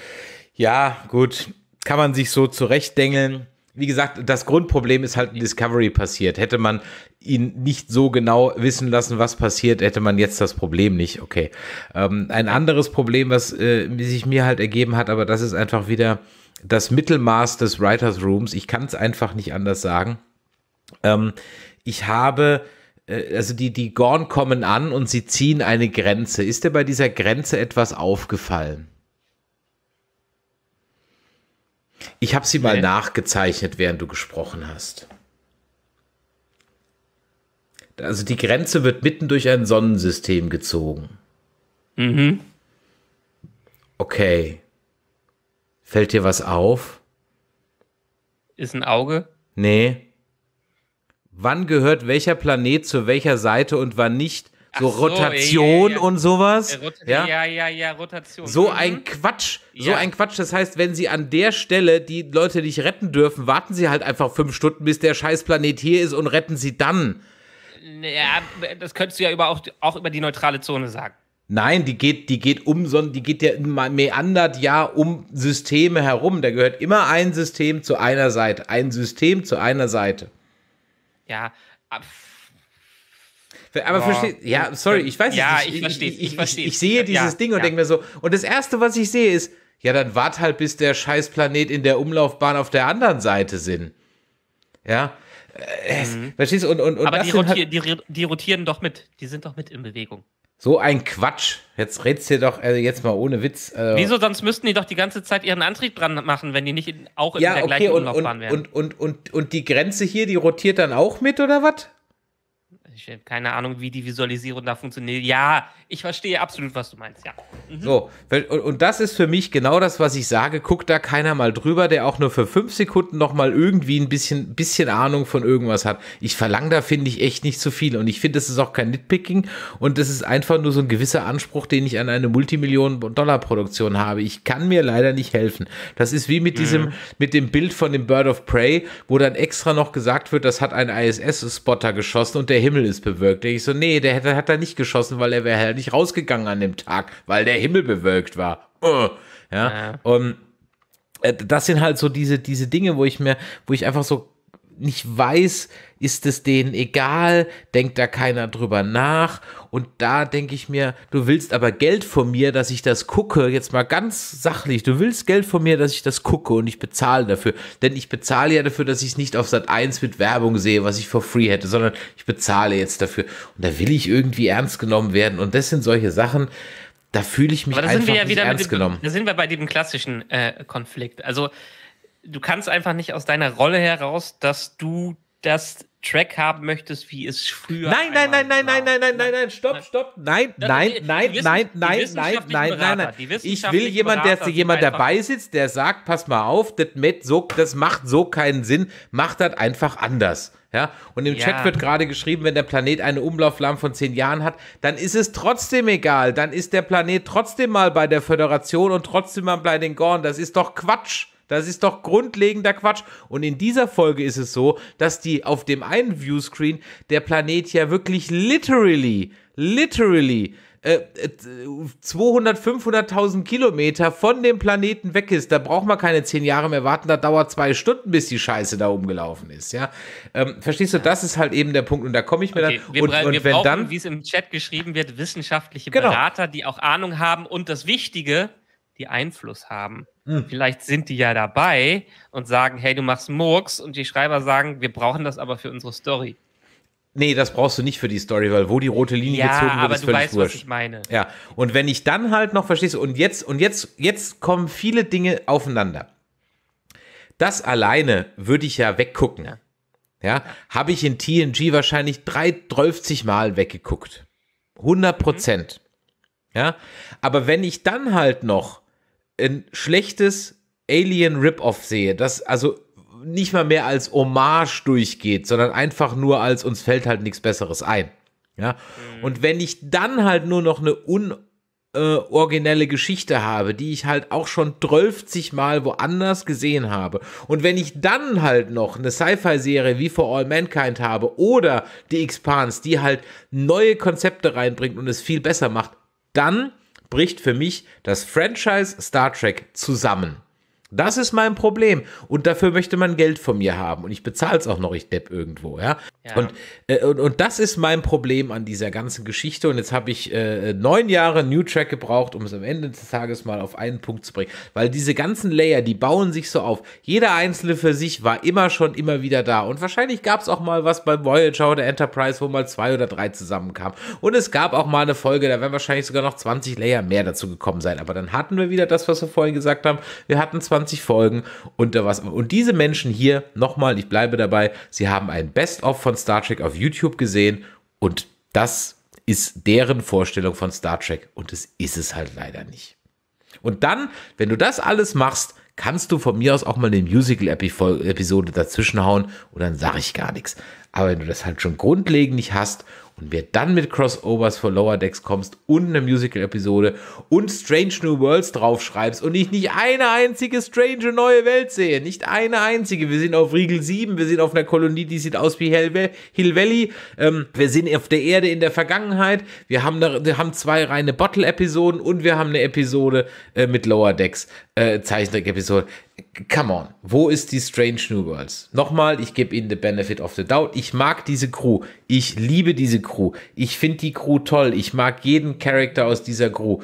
Speaker 3: Ja, gut kann man sich so zurechtdengeln. Wie gesagt, das Grundproblem ist halt in Discovery passiert. Hätte man ihn nicht so genau wissen lassen, was passiert, hätte man jetzt das Problem nicht. Okay. Ähm, ein anderes Problem, was äh, sich mir halt ergeben hat, aber das ist einfach wieder das Mittelmaß des Writers Rooms. Ich kann es einfach nicht anders sagen. Ähm, ich habe äh, also die, die Gorn kommen an und sie ziehen eine Grenze. Ist dir bei dieser Grenze etwas aufgefallen? Ich habe sie mal nee. nachgezeichnet, während du gesprochen hast. Also die Grenze wird mitten durch ein Sonnensystem gezogen.
Speaker 4: Mhm.
Speaker 3: Okay. Fällt dir was auf?
Speaker 4: Ist ein Auge?
Speaker 3: Nee. Wann gehört welcher Planet zu welcher Seite und wann nicht? So, so Rotation ja, ja, ja. und sowas.
Speaker 4: Rot ja? ja, ja, ja, Rotation.
Speaker 3: So mhm. ein Quatsch, so ein Quatsch. Das heißt, wenn sie an der Stelle die Leute nicht retten dürfen, warten sie halt einfach fünf Stunden, bis der Scheißplanet hier ist und retten sie dann.
Speaker 4: Ja, das könntest du ja über auch, auch über die neutrale Zone sagen.
Speaker 3: Nein, die geht, die geht um, die geht ja meandert ja um Systeme herum. Da gehört immer ein System zu einer Seite, ein System zu einer Seite.
Speaker 4: Ja,
Speaker 3: aber oh. verstehe, ja, sorry, ich weiß
Speaker 4: ja,
Speaker 3: nicht.
Speaker 4: ich verstehe ich, ich,
Speaker 3: ich, ich, sehe dieses ja, Ding und ja. denke mir so, und das Erste, was ich sehe, ist, ja, dann wart halt, bis der Scheißplanet in der Umlaufbahn auf der anderen Seite sind. Ja. Mhm. Verstehst du? Und, und, und
Speaker 4: Aber die, rotier, halt, die, die, rotieren doch mit. Die sind doch mit in Bewegung.
Speaker 3: So ein Quatsch. Jetzt redst du doch also jetzt mal ohne Witz.
Speaker 4: Also Wieso? Sonst müssten die doch die ganze Zeit ihren Antrieb dran machen, wenn die nicht in, auch in ja, der okay, gleichen
Speaker 3: und, Umlaufbahn wären. Und, und, und, und die Grenze hier, die rotiert dann auch mit, oder was?
Speaker 4: Ich habe keine Ahnung, wie die Visualisierung da funktioniert. Ja, ich verstehe absolut, was du meinst, ja.
Speaker 3: Mhm. So, und, das ist für mich genau das, was ich sage. Guckt da keiner mal drüber, der auch nur für fünf Sekunden nochmal irgendwie ein bisschen, bisschen Ahnung von irgendwas hat. Ich verlange da, finde ich, echt nicht zu viel. Und ich finde, das ist auch kein Nitpicking und das ist einfach nur so ein gewisser Anspruch, den ich an eine Multimillionen-Dollar-Produktion habe. Ich kann mir leider nicht helfen. Das ist wie mit mhm. diesem, mit dem Bild von dem Bird of Prey, wo dann extra noch gesagt wird, das hat ein ISS-Spotter geschossen und der Himmel ist bewölkt. Ich so, nee, der hat, hat da nicht geschossen, weil er wäre halt nicht rausgegangen an dem Tag, weil der Himmel bewölkt war. Uh, ja. ja. Und äh, das sind halt so diese, diese Dinge, wo ich mir, wo ich einfach so nicht weiß, ist es denen egal, denkt da keiner drüber nach. Und da denke ich mir, du willst aber Geld von mir, dass ich das gucke, jetzt mal ganz sachlich, du willst Geld von mir, dass ich das gucke und ich bezahle dafür. Denn ich bezahle ja dafür, dass ich es nicht auf Sat 1 mit Werbung sehe, was ich for free hätte, sondern ich bezahle jetzt dafür. Und da will ich irgendwie ernst genommen werden. Und das sind solche Sachen, da fühle ich mich einfach ja nicht ernst
Speaker 4: dem,
Speaker 3: genommen.
Speaker 4: Da sind wir bei dem klassischen äh, Konflikt. Also du kannst einfach nicht aus deiner Rolle heraus, dass du das Track haben möchtest, wie es früher.
Speaker 3: Nein, nein, nein, nein, nein, nein, nein, nein, nein, stopp, stopp. Nein, nein, nein, nein, nein, nein, nein, nein, nein. Ich will jemand, der jemand dabei sitzt, der sagt, pass mal auf, das mit so, das macht so keinen Sinn, macht das einfach anders. Ja, und im ja. Chat wird gerade geschrieben, wenn der Planet eine Umlauflahme von zehn Jahren hat, dann ist es trotzdem egal. Dann ist der Planet trotzdem mal bei der Föderation und trotzdem mal bei den Gorn. Das ist doch Quatsch. Das ist doch grundlegender Quatsch. Und in dieser Folge ist es so, dass die auf dem einen Viewscreen der Planet ja wirklich literally, literally 200, 500.000 äh, Kilometer von dem Planeten weg ist, da braucht man keine zehn Jahre mehr warten, da dauert zwei Stunden, bis die Scheiße da umgelaufen ist, ja. Ähm, verstehst du, das ist halt eben der Punkt und da komme ich mir okay, dann,
Speaker 4: wir,
Speaker 3: und,
Speaker 4: und
Speaker 3: wir
Speaker 4: wenn brauchen, dann, wie es im Chat geschrieben wird, wissenschaftliche genau. Berater, die auch Ahnung haben und das Wichtige, die Einfluss haben. Hm. Vielleicht sind die ja dabei und sagen, hey, du machst Murks und die Schreiber sagen, wir brauchen das aber für unsere Story.
Speaker 3: Nee, das brauchst du nicht für die Story, weil wo die rote Linie ja, gezogen wird,
Speaker 4: aber
Speaker 3: ist
Speaker 4: du
Speaker 3: völlig
Speaker 4: weißt,
Speaker 3: wurscht.
Speaker 4: was ich meine.
Speaker 3: Ja, und wenn ich dann halt noch verstehst und jetzt und jetzt jetzt kommen viele Dinge aufeinander. Das alleine würde ich ja weggucken. Ja, ja habe ich in TNG wahrscheinlich 3 Mal weggeguckt. 100 Prozent. Mhm. Ja, aber wenn ich dann halt noch ein schlechtes Alien Rip-Off sehe, das also nicht mal mehr als Hommage durchgeht, sondern einfach nur als uns fällt halt nichts Besseres ein. Ja. Mhm. Und wenn ich dann halt nur noch eine unoriginelle äh, Geschichte habe, die ich halt auch schon 12 Mal woanders gesehen habe. Und wenn ich dann halt noch eine Sci-Fi-Serie wie For All Mankind habe oder die Expans, die halt neue Konzepte reinbringt und es viel besser macht, dann bricht für mich das Franchise Star Trek zusammen. Das ist mein Problem. Und dafür möchte man Geld von mir haben. Und ich bezahle es auch noch, ich depp irgendwo, ja. ja. Und, äh, und, und das ist mein Problem an dieser ganzen Geschichte. Und jetzt habe ich äh, neun Jahre New Track gebraucht, um es am Ende des Tages mal auf einen Punkt zu bringen. Weil diese ganzen Layer, die bauen sich so auf. Jeder einzelne für sich war immer schon immer wieder da. Und wahrscheinlich gab es auch mal was beim Voyager oder Enterprise, wo mal zwei oder drei zusammenkamen. Und es gab auch mal eine Folge, da werden wahrscheinlich sogar noch 20 Layer mehr dazu gekommen sein. Aber dann hatten wir wieder das, was wir vorhin gesagt haben. Wir hatten 20 20 Folgen und was. Und diese Menschen hier, nochmal, ich bleibe dabei, sie haben ein Best-of von Star Trek auf YouTube gesehen und das ist deren Vorstellung von Star Trek und das ist es halt leider nicht. Und dann, wenn du das alles machst, kannst du von mir aus auch mal eine Musical-Episode dazwischen hauen und dann sage ich gar nichts. Aber wenn du das halt schon grundlegend nicht hast und mir dann mit Crossovers für Lower Decks kommst und eine Musical-Episode und Strange New Worlds draufschreibst und ich nicht eine einzige strange neue Welt sehe, nicht eine einzige. Wir sind auf Riegel 7, wir sind auf einer Kolonie, die sieht aus wie Hill Valley, ähm, wir sind auf der Erde in der Vergangenheit, wir haben, da, wir haben zwei reine Bottle-Episoden und wir haben eine Episode äh, mit Lower Decks, äh, Zeichentrick-Episode come on, wo ist die Strange New Worlds? Nochmal, ich gebe Ihnen the benefit of the doubt. Ich mag diese Crew. Ich liebe diese Crew. Ich finde die Crew toll. Ich mag jeden Charakter aus dieser Crew.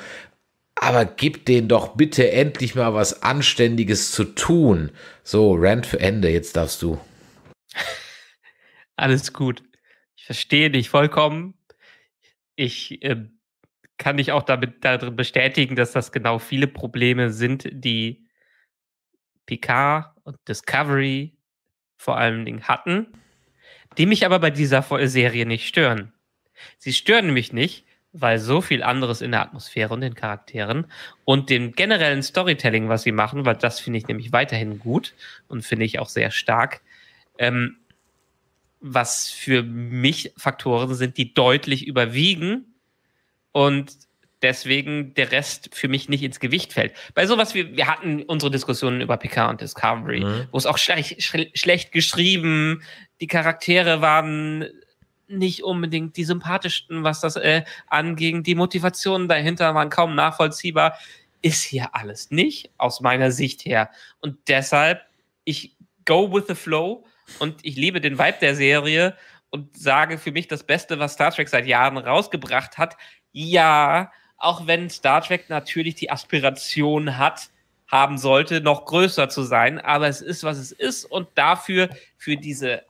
Speaker 3: Aber gib denen doch bitte endlich mal was Anständiges zu tun. So, Rant für Ende, jetzt darfst du.
Speaker 4: Alles gut. Ich verstehe dich vollkommen. Ich äh, kann dich auch damit darin bestätigen, dass das genau viele Probleme sind, die Picard und Discovery vor allen Dingen hatten. die mich aber bei dieser Serie nicht stören. Sie stören mich nicht, weil so viel anderes in der Atmosphäre und den Charakteren und dem generellen Storytelling, was sie machen, weil das finde ich nämlich weiterhin gut und finde ich auch sehr stark, ähm, was für mich Faktoren sind, die deutlich überwiegen und deswegen der Rest für mich nicht ins Gewicht fällt. Bei sowas wie, wir hatten unsere Diskussionen über Picard und Discovery, mhm. wo es auch schlecht, schlecht geschrieben, die Charaktere waren nicht unbedingt die sympathischsten, was das äh, anging. Die Motivationen dahinter waren kaum nachvollziehbar. Ist hier alles nicht, aus meiner Sicht her. Und deshalb, ich go with the flow und ich liebe den Vibe der Serie und sage für mich das Beste, was Star Trek seit Jahren rausgebracht hat. Ja, auch wenn Star Trek natürlich die Aspiration hat, haben sollte, noch größer zu sein, aber es ist, was es ist. Und dafür, für diese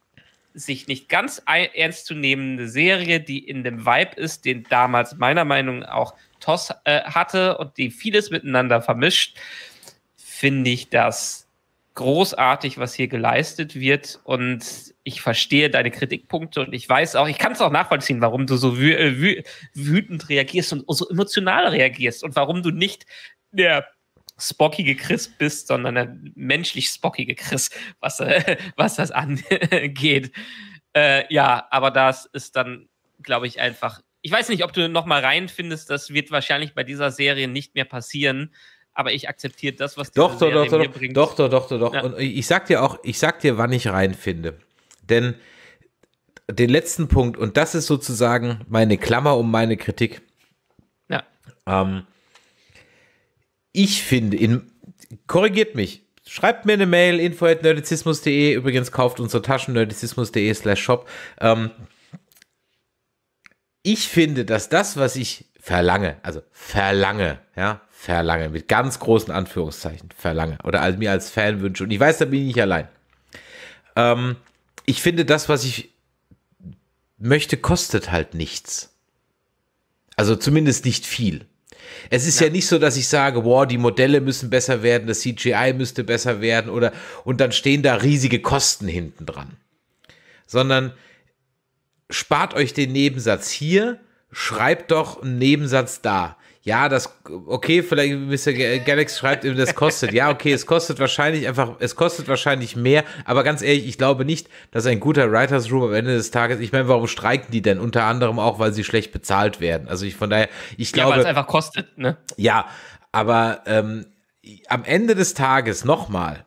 Speaker 4: sich nicht ganz ernst zu nehmende Serie, die in dem Vibe ist, den damals meiner Meinung nach auch Toss äh, hatte und die vieles miteinander vermischt, finde ich das großartig, was hier geleistet wird. Und ich verstehe deine Kritikpunkte und ich weiß auch, ich kann es auch nachvollziehen, warum du so wü äh, wü wütend reagierst und so emotional reagierst und warum du nicht der spockige Chris bist, sondern der menschlich spockige Chris, was, äh, was das angeht. Äh, ja, aber das ist dann, glaube ich, einfach. Ich weiß nicht, ob du noch mal reinfindest, das wird wahrscheinlich bei dieser Serie nicht mehr passieren aber ich akzeptiere das, was
Speaker 3: die doch, doch, doch, doch, bringt. Doch, doch, doch, doch, doch. Ja. Und ich sag dir auch, ich sag dir, wann ich reinfinde. Denn den letzten Punkt, und das ist sozusagen meine Klammer um meine Kritik.
Speaker 4: Ja.
Speaker 3: Ähm, ich finde, in, korrigiert mich, schreibt mir eine Mail, info.nerdizismus.de, übrigens kauft unsere Taschen, nerdizismus.de slash shop. Ähm, ich finde, dass das, was ich verlange, also verlange, ja, verlange, mit ganz großen Anführungszeichen, verlange, oder als, mir als Fan wünsche, und ich weiß, da bin ich nicht allein. Ähm, ich finde, das, was ich möchte, kostet halt nichts. Also zumindest nicht viel. Es ist ja. ja, nicht so, dass ich sage, wow, die Modelle müssen besser werden, das CGI müsste besser werden oder und dann stehen da riesige Kosten hinten dran. Sondern spart euch den Nebensatz hier, schreibt doch einen Nebensatz da ja, das, okay, vielleicht Mr. Galaxy schreibt, das kostet. Ja, okay, es kostet wahrscheinlich einfach, es kostet wahrscheinlich mehr, aber ganz ehrlich, ich glaube nicht, dass ein guter Writers Room am Ende des Tages, ich meine, warum streiken die denn? Unter anderem auch, weil sie schlecht bezahlt werden. Also ich von daher, ich glaube. Ja, weil
Speaker 4: es einfach kostet, ne?
Speaker 3: Ja, aber ähm, am Ende des Tages nochmal,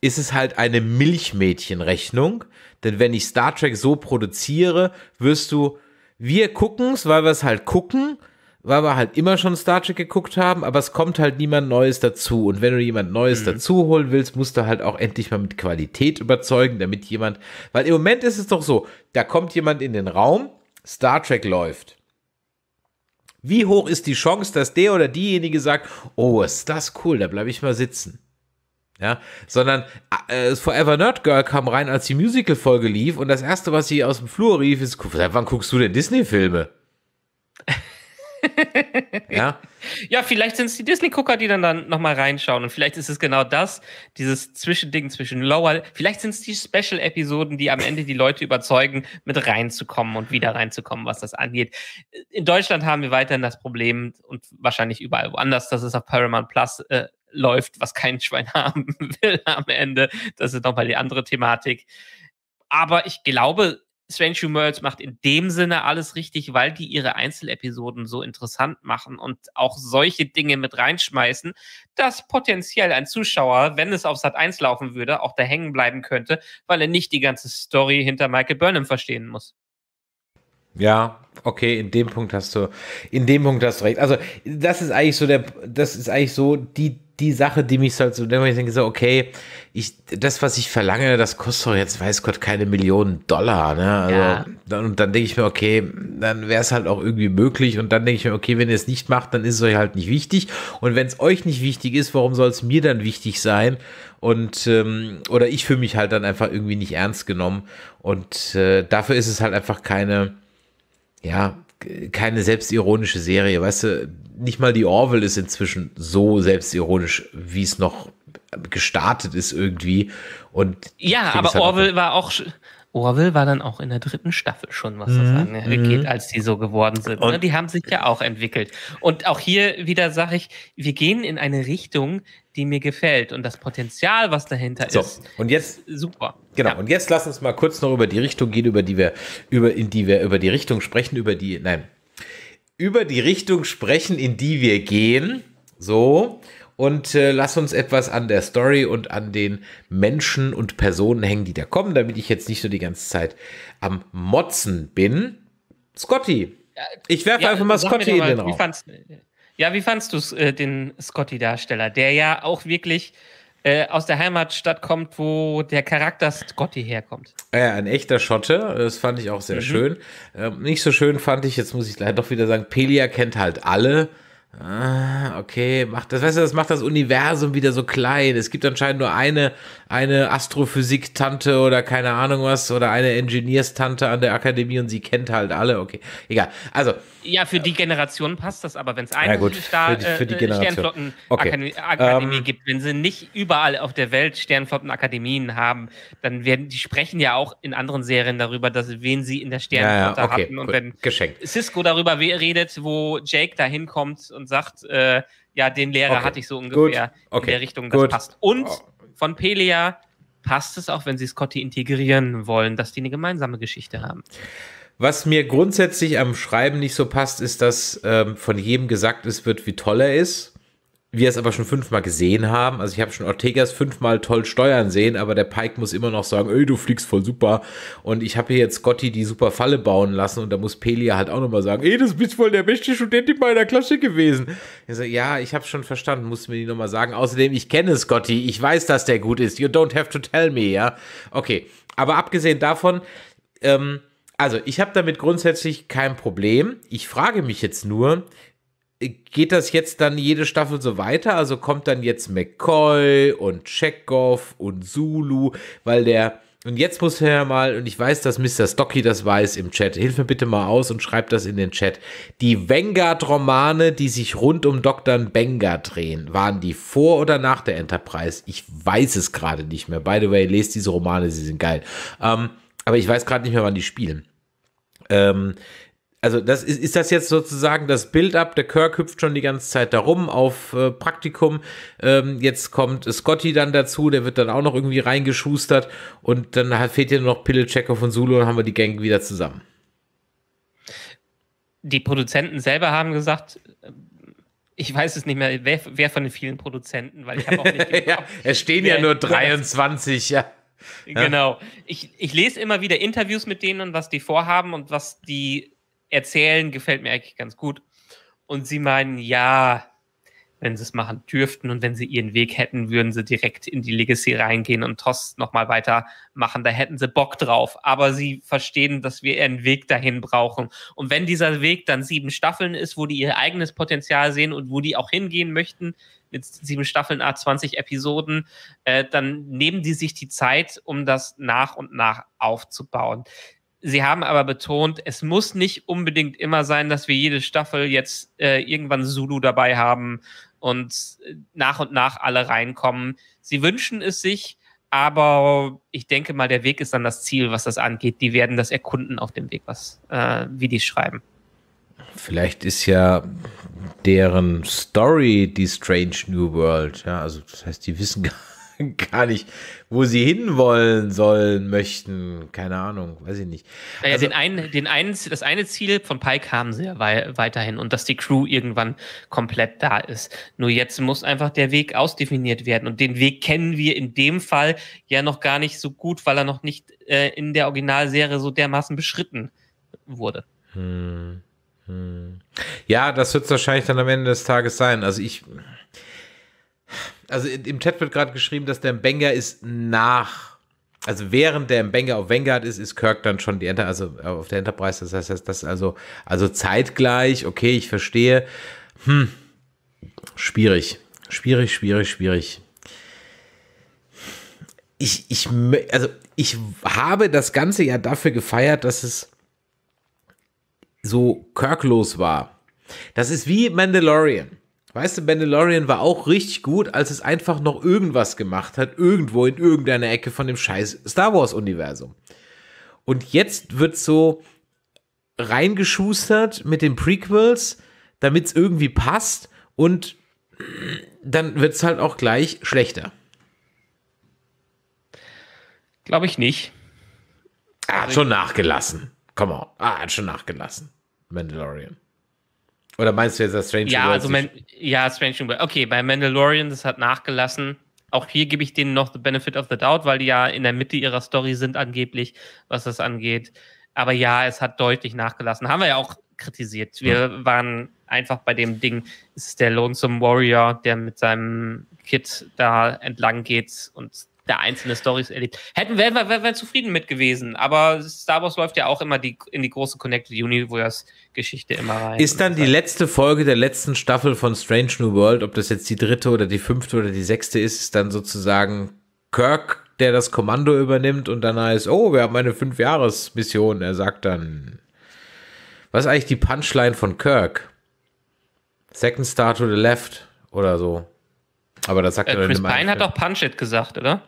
Speaker 3: ist es halt eine Milchmädchenrechnung, denn wenn ich Star Trek so produziere, wirst du, wir gucken es, weil wir es halt gucken, weil wir halt immer schon Star Trek geguckt haben, aber es kommt halt niemand Neues dazu. Und wenn du jemand Neues mhm. dazu holen willst, musst du halt auch endlich mal mit Qualität überzeugen, damit jemand, weil im Moment ist es doch so, da kommt jemand in den Raum, Star Trek läuft. Wie hoch ist die Chance, dass der oder diejenige sagt, oh, ist das cool, da bleibe ich mal sitzen. Ja, sondern äh, Forever Nerd Girl kam rein, als die Musical-Folge lief und das erste, was sie aus dem Flur rief, ist, wann guckst du denn Disney-Filme?
Speaker 4: ja. Ja, vielleicht sind es die Disney-Gucker, die dann, dann nochmal reinschauen. Und vielleicht ist es genau das, dieses Zwischending zwischen Lower. Vielleicht sind es die Special-Episoden, die am Ende die Leute überzeugen, mit reinzukommen und wieder reinzukommen, was das angeht. In Deutschland haben wir weiterhin das Problem und wahrscheinlich überall woanders, dass es auf Paramount Plus äh, läuft, was kein Schwein haben will am Ende. Das ist nochmal die andere Thematik. Aber ich glaube, Strange New Worlds macht in dem Sinne alles richtig, weil die ihre Einzelepisoden so interessant machen und auch solche Dinge mit reinschmeißen, dass potenziell ein Zuschauer, wenn es auf Sat 1 laufen würde, auch da hängen bleiben könnte, weil er nicht die ganze Story hinter Michael Burnham verstehen muss.
Speaker 3: Ja, okay, in dem Punkt hast du, in dem Punkt hast du recht. Also, das ist eigentlich so der, das ist eigentlich so die, die Sache, die mich halt so, ich denke so, okay, ich, das, was ich verlange, das kostet doch jetzt, weiß Gott, keine Millionen Dollar, ne? Also, ja. dann, und dann denke ich mir, okay, dann wäre es halt auch irgendwie möglich. Und dann denke ich mir, okay, wenn ihr es nicht macht, dann ist es euch halt nicht wichtig. Und wenn es euch nicht wichtig ist, warum soll es mir dann wichtig sein? Und, ähm, oder ich fühle mich halt dann einfach irgendwie nicht ernst genommen. Und äh, dafür ist es halt einfach keine, ja, keine selbstironische Serie. Weißt du, nicht mal die Orville ist inzwischen so selbstironisch, wie es noch gestartet ist irgendwie. Und
Speaker 4: ja, aber Orville war auch Orville war dann auch in der dritten Staffel schon, was das
Speaker 3: Mhm,
Speaker 4: angeht,
Speaker 3: mhm.
Speaker 4: als die so geworden sind.
Speaker 3: Und-
Speaker 4: ne? Die haben sich ja auch entwickelt. Und auch hier wieder sage ich, wir gehen in eine Richtung, die mir gefällt. Und das Potenzial, was dahinter
Speaker 3: So,
Speaker 4: ist,
Speaker 3: und jetzt
Speaker 4: super.
Speaker 3: Genau,
Speaker 4: Ja.
Speaker 3: und jetzt lass uns mal kurz noch über die Richtung gehen, über die wir, über, in die wir, über die Richtung sprechen, über die, nein, über die Richtung sprechen, in die wir gehen. So. Und äh, lass uns etwas an der Story und an den Menschen und Personen hängen, die da kommen, damit ich jetzt nicht nur die ganze Zeit am Motzen bin. Scotty. Ich werfe
Speaker 4: Ja,
Speaker 3: einfach mal Scotty in den
Speaker 4: wie
Speaker 3: Raum.
Speaker 4: fandst- Ja, wie fandst du äh, den Scotty-Darsteller, der ja auch wirklich äh, aus der Heimatstadt kommt, wo der Charakter Scotty herkommt?
Speaker 3: Ja, ein echter Schotte, das fand ich auch
Speaker 4: Mhm.
Speaker 3: sehr schön. Ähm, nicht so schön fand ich, jetzt muss ich leider doch wieder sagen, Pelia kennt halt alle. Ah, okay, macht das, weißt du, das macht das Universum wieder so klein. Es gibt anscheinend nur eine, eine Astrophysik-Tante oder keine Ahnung was oder eine Ingenieurs-Tante an der Akademie und sie kennt halt alle. Okay, egal. Also,
Speaker 4: Ja, für die Generation passt das, aber wenn es eine
Speaker 3: Ja, gut,
Speaker 4: Star,
Speaker 3: für die- für die
Speaker 4: äh,
Speaker 3: Generation.
Speaker 4: Sternflottenakademie
Speaker 3: Okay.
Speaker 4: Akademie
Speaker 3: Ähm,
Speaker 4: gibt, wenn sie nicht überall auf der Welt Sternflottenakademien haben, dann werden die sprechen ja auch in anderen Serien darüber, dass wen sie in der
Speaker 3: ja,
Speaker 4: Sternflotte
Speaker 3: ja, okay,
Speaker 4: hatten und
Speaker 3: gut,
Speaker 4: wenn
Speaker 3: geschenkt.
Speaker 4: Cisco darüber redet, wo Jake da hinkommt und sagt, äh, ja, den Lehrer
Speaker 3: Okay,
Speaker 4: hatte ich so ungefähr
Speaker 3: okay,
Speaker 4: in der Richtung, das
Speaker 3: gut.
Speaker 4: passt. Und
Speaker 3: Oh.
Speaker 4: von Pelia passt es auch, wenn sie Scotty integrieren wollen, dass die eine gemeinsame Geschichte haben.
Speaker 3: Was mir grundsätzlich am Schreiben nicht so passt, ist, dass ähm, von jedem gesagt ist, wird, wie toll er ist. Wir es aber schon fünfmal gesehen haben. Also ich habe schon Ortegas fünfmal toll steuern sehen, aber der Pike muss immer noch sagen, ey, du fliegst voll super. Und ich habe hier jetzt Scotty die super Falle bauen lassen und da muss Pelia halt auch nochmal sagen, ey, das bist voll der beste Student in meiner Klasse gewesen. Ich so, ja, ich habe schon verstanden, musst du mir die nochmal sagen. Außerdem, ich kenne Scotty, ich weiß, dass der gut ist. You don't have to tell me, ja. Okay, aber abgesehen davon, ähm, also ich habe damit grundsätzlich kein Problem. Ich frage mich jetzt nur, geht das jetzt dann jede Staffel so weiter? Also kommt dann jetzt McCoy und Chekhov und Zulu, weil der und jetzt muss er ja mal, und ich weiß, dass Mr. Stocky das weiß im Chat, hilf mir bitte mal aus und schreib das in den Chat. Die Vanguard-Romane, die sich rund um Dr. Benga drehen, waren die vor oder nach der Enterprise? Ich weiß es gerade nicht mehr. By the way, lest diese Romane, sie sind geil. Ähm, aber ich weiß gerade nicht mehr, wann die spielen. Ähm, also das ist, ist das jetzt sozusagen das Build-up, der Kirk hüpft schon die ganze Zeit darum auf äh, Praktikum, ähm, jetzt kommt Scotty dann dazu, der wird dann auch noch irgendwie reingeschustert und dann halt fehlt hier nur noch Pille, Chekhov und Zulu und haben wir die Gang wieder zusammen.
Speaker 4: Die Produzenten selber haben gesagt, äh, ich weiß es nicht mehr, wer, wer von den vielen Produzenten, weil ich habe auch nicht
Speaker 3: ja, es stehen ja nur
Speaker 4: wer das-
Speaker 3: 23, ja.
Speaker 4: Genau. Ich, ich lese immer wieder Interviews mit denen und was die vorhaben und was die erzählen, gefällt mir eigentlich ganz gut. Und sie meinen, ja, wenn sie es machen dürften und wenn sie ihren Weg hätten, würden sie direkt in die Legacy reingehen und TOS nochmal weitermachen. Da hätten sie Bock drauf. Aber sie verstehen, dass wir einen Weg dahin brauchen. Und wenn dieser Weg dann sieben Staffeln ist, wo die ihr eigenes Potenzial sehen und wo die auch hingehen möchten, mit sieben Staffeln, A20 Episoden, äh, dann nehmen die sich die Zeit, um das nach und nach aufzubauen. Sie haben aber betont, es muss nicht unbedingt immer sein, dass wir jede Staffel jetzt äh, irgendwann Zulu dabei haben und äh, nach und nach alle reinkommen. Sie wünschen es sich, aber ich denke mal, der Weg ist dann das Ziel, was das angeht. Die werden das erkunden auf dem Weg, was äh, wie die schreiben.
Speaker 3: Vielleicht ist ja deren Story die Strange New World. Ja, also das heißt, die wissen gar, gar nicht, wo sie hinwollen sollen, möchten. Keine Ahnung, weiß ich nicht.
Speaker 4: Naja,
Speaker 3: Also-
Speaker 4: den einen, den einen, das eine Ziel von Pike haben sie ja wei weiterhin und dass die Crew irgendwann komplett da ist. Nur jetzt muss einfach der Weg ausdefiniert werden und den Weg kennen wir in dem Fall ja noch gar nicht so gut, weil er noch nicht äh, in der Originalserie so dermaßen beschritten wurde.
Speaker 3: Hm, hm. Ja, das wird es wahrscheinlich dann am Ende des Tages sein. Also ich. Also im Chat wird gerade geschrieben, dass der Mbenga ist nach. Also während der Mbenga auf Vanguard ist, ist Kirk dann schon die Enter, also auf der Enterprise. Das heißt, das ist also, also zeitgleich, okay, ich verstehe. Hm. Schwierig. Schwierig, schwierig, schwierig. Ich, ich, also ich habe das Ganze ja dafür gefeiert, dass es so Kirklos war. Das ist wie Mandalorian. Weißt du, Mandalorian war auch richtig gut, als es einfach noch irgendwas gemacht hat, irgendwo in irgendeiner Ecke von dem scheiß Star Wars-Universum. Und jetzt wird so reingeschustert mit den Prequels, damit es irgendwie passt und dann wird es halt auch gleich schlechter.
Speaker 4: Glaube ich nicht.
Speaker 3: Er hat schon nachgelassen. Come on. Ah, er hat schon nachgelassen. Mandalorian. Oder meinst du jetzt das Strange
Speaker 4: Ja,
Speaker 3: World
Speaker 4: also Man ja, Strange World. Okay, bei Mandalorian, das hat nachgelassen. Auch hier gebe ich denen noch the benefit of the doubt, weil die ja in der Mitte ihrer Story sind angeblich, was das angeht. Aber ja, es hat deutlich nachgelassen. Haben wir ja auch kritisiert. Wir waren einfach bei dem Ding, es ist der Lonesome Warrior, der mit seinem Kid da entlang geht und der einzelne Stories erlebt. Hätten wären wir, wir zufrieden mit gewesen. Aber Star Wars läuft ja auch immer die, in die große Connected Universe Geschichte immer rein.
Speaker 3: Ist dann die letzte Folge der letzten Staffel von Strange New World, ob das jetzt die dritte oder die fünfte oder die sechste ist, ist dann sozusagen Kirk, der das Kommando übernimmt und dann heißt, oh, wir haben eine Fünf-Jahres-Mission. Er sagt dann, was ist eigentlich die Punchline von Kirk? Second Star to the left oder so. Aber das sagt er
Speaker 4: Äh, Chris Pine hat doch Punch It gesagt, oder?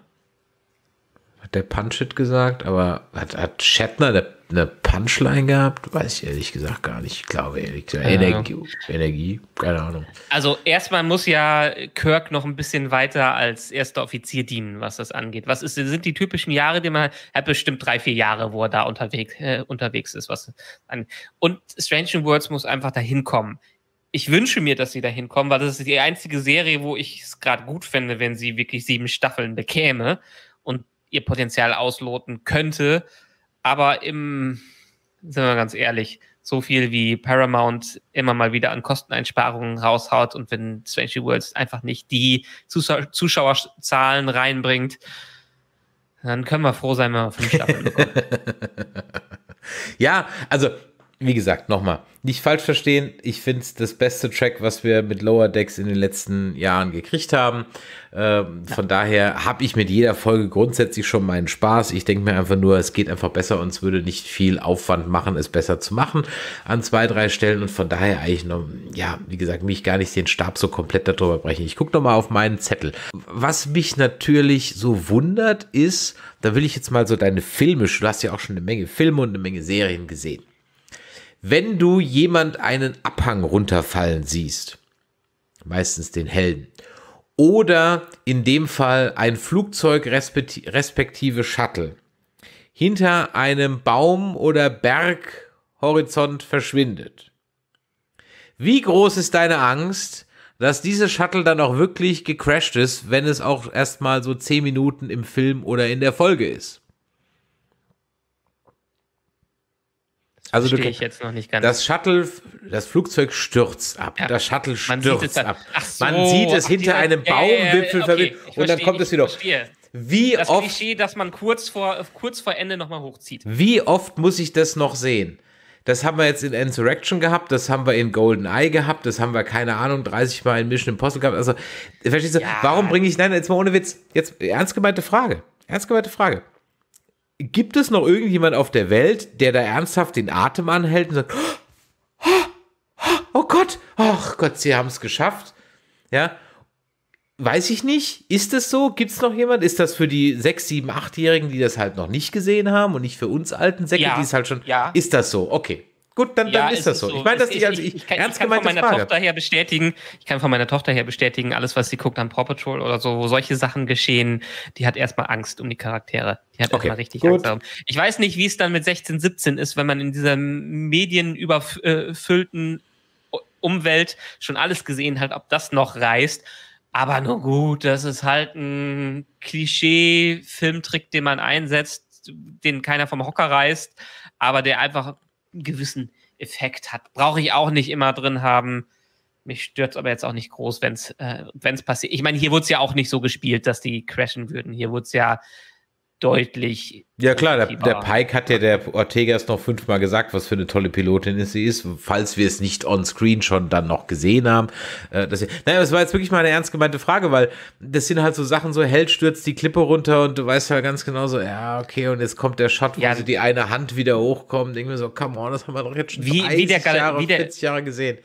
Speaker 3: Hat der Punch It gesagt, aber hat, hat Shatner eine, eine Punchline gehabt? Weiß ich ehrlich gesagt gar nicht. Ich glaube ehrlich gesagt.
Speaker 4: Keine
Speaker 3: Energie, Energie, keine Ahnung.
Speaker 4: Also erstmal muss ja Kirk noch ein bisschen weiter als erster Offizier dienen, was das angeht. Was ist, sind die typischen Jahre, die man er hat bestimmt drei, vier Jahre, wo er da unterwegs, äh, unterwegs ist. Was an, und Strange Worlds muss einfach dahin kommen. Ich wünsche mir, dass sie dahin kommen, weil das ist die einzige Serie, wo ich es gerade gut fände, wenn sie wirklich sieben Staffeln bekäme ihr Potenzial ausloten könnte. Aber im, sind wir ganz ehrlich, so viel wie Paramount immer mal wieder an Kosteneinsparungen raushaut und wenn Strange Worlds einfach nicht die Zuschau Zuschauerzahlen reinbringt, dann können wir froh sein, wenn wir fünf Staffeln bekommen.
Speaker 3: Ja, also, wie gesagt, nochmal, nicht falsch verstehen. Ich finde es das beste Track, was wir mit Lower Decks in den letzten Jahren gekriegt haben. Ähm, Von daher habe ich mit jeder Folge grundsätzlich schon meinen Spaß. Ich denke mir einfach nur, es geht einfach besser und es würde nicht viel Aufwand machen, es besser zu machen an zwei, drei Stellen. Und von daher eigentlich noch, ja, wie gesagt, mich gar nicht den Stab so komplett darüber brechen. Ich gucke nochmal auf meinen Zettel. Was mich natürlich so wundert, ist, da will ich jetzt mal so deine Filme, du hast ja auch schon eine Menge Filme und eine Menge Serien gesehen. Wenn du jemand einen Abhang runterfallen siehst, meistens den Helden, oder in dem Fall ein Flugzeug respekti- respektive Shuttle hinter einem Baum oder Berghorizont verschwindet. Wie groß ist deine Angst, dass diese Shuttle dann auch wirklich gecrashed ist, wenn es auch erstmal so 10 Minuten im Film oder in der Folge ist? Also du
Speaker 4: ich jetzt noch nicht ganz.
Speaker 3: das Shuttle, das Flugzeug stürzt ab.
Speaker 4: Ja.
Speaker 3: Das Shuttle
Speaker 4: Man
Speaker 3: stürzt
Speaker 4: sieht es dann-
Speaker 3: ab.
Speaker 4: So,
Speaker 3: Man sieht es hinter
Speaker 4: dieser-
Speaker 3: einem
Speaker 4: ja, ja, ja,
Speaker 3: Baumwipfel
Speaker 4: okay,
Speaker 3: und dann kommt es wieder.
Speaker 4: verstehe.
Speaker 3: Wie
Speaker 4: Das
Speaker 3: oft,
Speaker 4: Klischee, dass man kurz vor, kurz vor Ende nochmal hochzieht.
Speaker 3: wie oft muss ich das noch sehen? Das haben wir jetzt in Insurrection gehabt, das haben wir in Golden Eye gehabt, das haben wir, keine Ahnung, 30 Mal in Mission Impossible gehabt. Also, verstehst du, warum bringe ich, nein, jetzt mal ohne Witz, jetzt ernst gemeinte Frage. Ernst gemeinte Frage. Gibt es noch irgendjemand auf der Welt, der da ernsthaft den Atem anhält und sagt, oh Gott, ach Gott, sie haben es geschafft. Ja, weiß ich nicht. Ist es so? Gibt es noch jemand? Ist das für die 6, 7, 8-Jährigen, die das halt noch nicht gesehen haben und nicht für uns alten Säcke,
Speaker 4: Ja.
Speaker 3: die es halt schon.
Speaker 4: Ja.
Speaker 3: Ist das so? Okay. Gut, dann, dann ist das so. Ich meine das nicht als ich,
Speaker 4: ich, kann,
Speaker 3: ernst
Speaker 4: ich kann von meiner
Speaker 3: Frage.
Speaker 4: Tochter her bestätigen, ich kann von meiner Tochter her bestätigen, alles, was sie guckt an Paw Patrol oder so, wo solche Sachen geschehen, die hat erstmal Angst um die Charaktere. Die hat
Speaker 3: Okay,
Speaker 4: erstmal richtig
Speaker 3: gut.
Speaker 4: Angst darum. Ich weiß nicht, wie es dann mit 16, 17 ist, wenn man in dieser medienüberfüllten Umwelt schon alles gesehen hat, ob das noch reißt. Aber nur gut, das ist halt ein Klischee-Filmtrick, den man einsetzt, den keiner vom Hocker reißt, aber der einfach einen gewissen Effekt hat. Brauche ich auch nicht immer drin haben. Mich stört aber jetzt auch nicht groß, wenn es äh, wenn's passiert. Ich meine, hier wurde es ja auch nicht so gespielt, dass die crashen würden. Hier wurde es ja deutlich.
Speaker 3: Ja klar, der, der Pike hat ja der Ortegas noch fünfmal gesagt, was für eine tolle Pilotin sie ist, falls wir es nicht on screen schon dann noch gesehen haben. Äh, das, naja, das war jetzt wirklich mal eine ernst gemeinte Frage, weil das sind halt so Sachen, so Held stürzt die Klippe runter und du weißt halt ganz genau so, ja, okay, und jetzt kommt der Shot, wo
Speaker 4: Ja.
Speaker 3: sie die eine Hand wieder hochkommt. Mir so, come on, das haben wir doch jetzt schon
Speaker 4: Wie-
Speaker 3: 30
Speaker 4: wie der
Speaker 3: Jahre,
Speaker 4: wie der-
Speaker 3: 40 Jahre gesehen.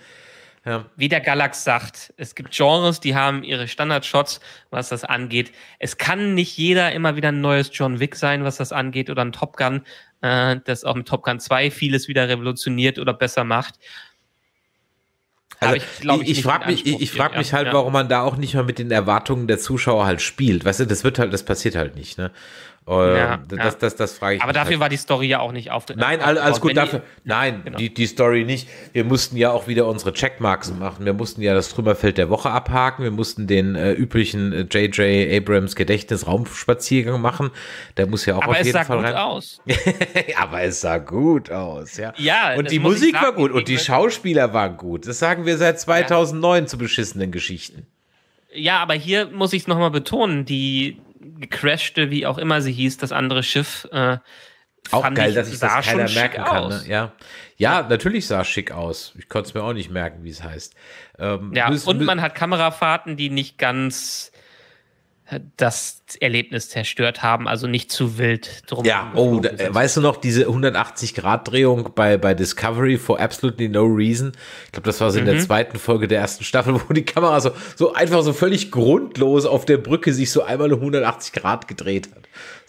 Speaker 4: Ja. Wie der Galax sagt, es gibt Genres, die haben ihre Standardshots, was das angeht. Es kann nicht jeder immer wieder ein neues John Wick sein, was das angeht, oder ein Top Gun, äh, das auch mit Top Gun 2 vieles wieder revolutioniert oder besser macht.
Speaker 3: Also ich, ich, ich frage mich, ich, ich frag mich halt, ja. warum man da auch nicht mal mit den Erwartungen der Zuschauer halt spielt. Weißt du, das wird halt, das passiert halt nicht, ne?
Speaker 4: Ähm, ja, das, ja. das, das, das frage ich. Aber dafür halt. war die Story ja auch nicht aufgetreten.
Speaker 3: Nein, alles, alles gut, dafür. Die, nein, genau. die, die Story nicht. Wir mussten ja auch wieder unsere Checkmarks machen. Wir mussten ja das Trümmerfeld der Woche abhaken. Wir mussten den äh, üblichen J.J. Äh, Abrams Gedächtnisraumspaziergang machen. Der muss ja auch
Speaker 4: Aber auf jeden Fall rein. Aber es
Speaker 3: sah gut aus. Aber es sah gut aus, ja. Ja. Und die Musik war gut und die Schauspieler waren gut. Das sagen wir seit 2009 ja. zu beschissenen Geschichten.
Speaker 4: Ja, aber hier muss ich es nochmal betonen. Die gecrashte, wie auch immer sie hieß, das andere Schiff. Äh,
Speaker 3: auch geil, ich, dass ich das keiner merken kann. Ne? Ja. ja, natürlich sah es schick aus. Ich konnte es mir auch nicht merken, wie es heißt.
Speaker 4: Ähm, ja, und man hat Kamerafahrten, die nicht ganz das Erlebnis zerstört haben, also nicht zu wild
Speaker 3: drum. Ja, oh, da, weißt du noch, diese 180-Grad-Drehung bei, bei Discovery for absolutely no reason? Ich glaube, das war so in der mhm. zweiten Folge der ersten Staffel, wo die Kamera so, so einfach so völlig grundlos auf der Brücke sich so einmal 180 Grad gedreht hat.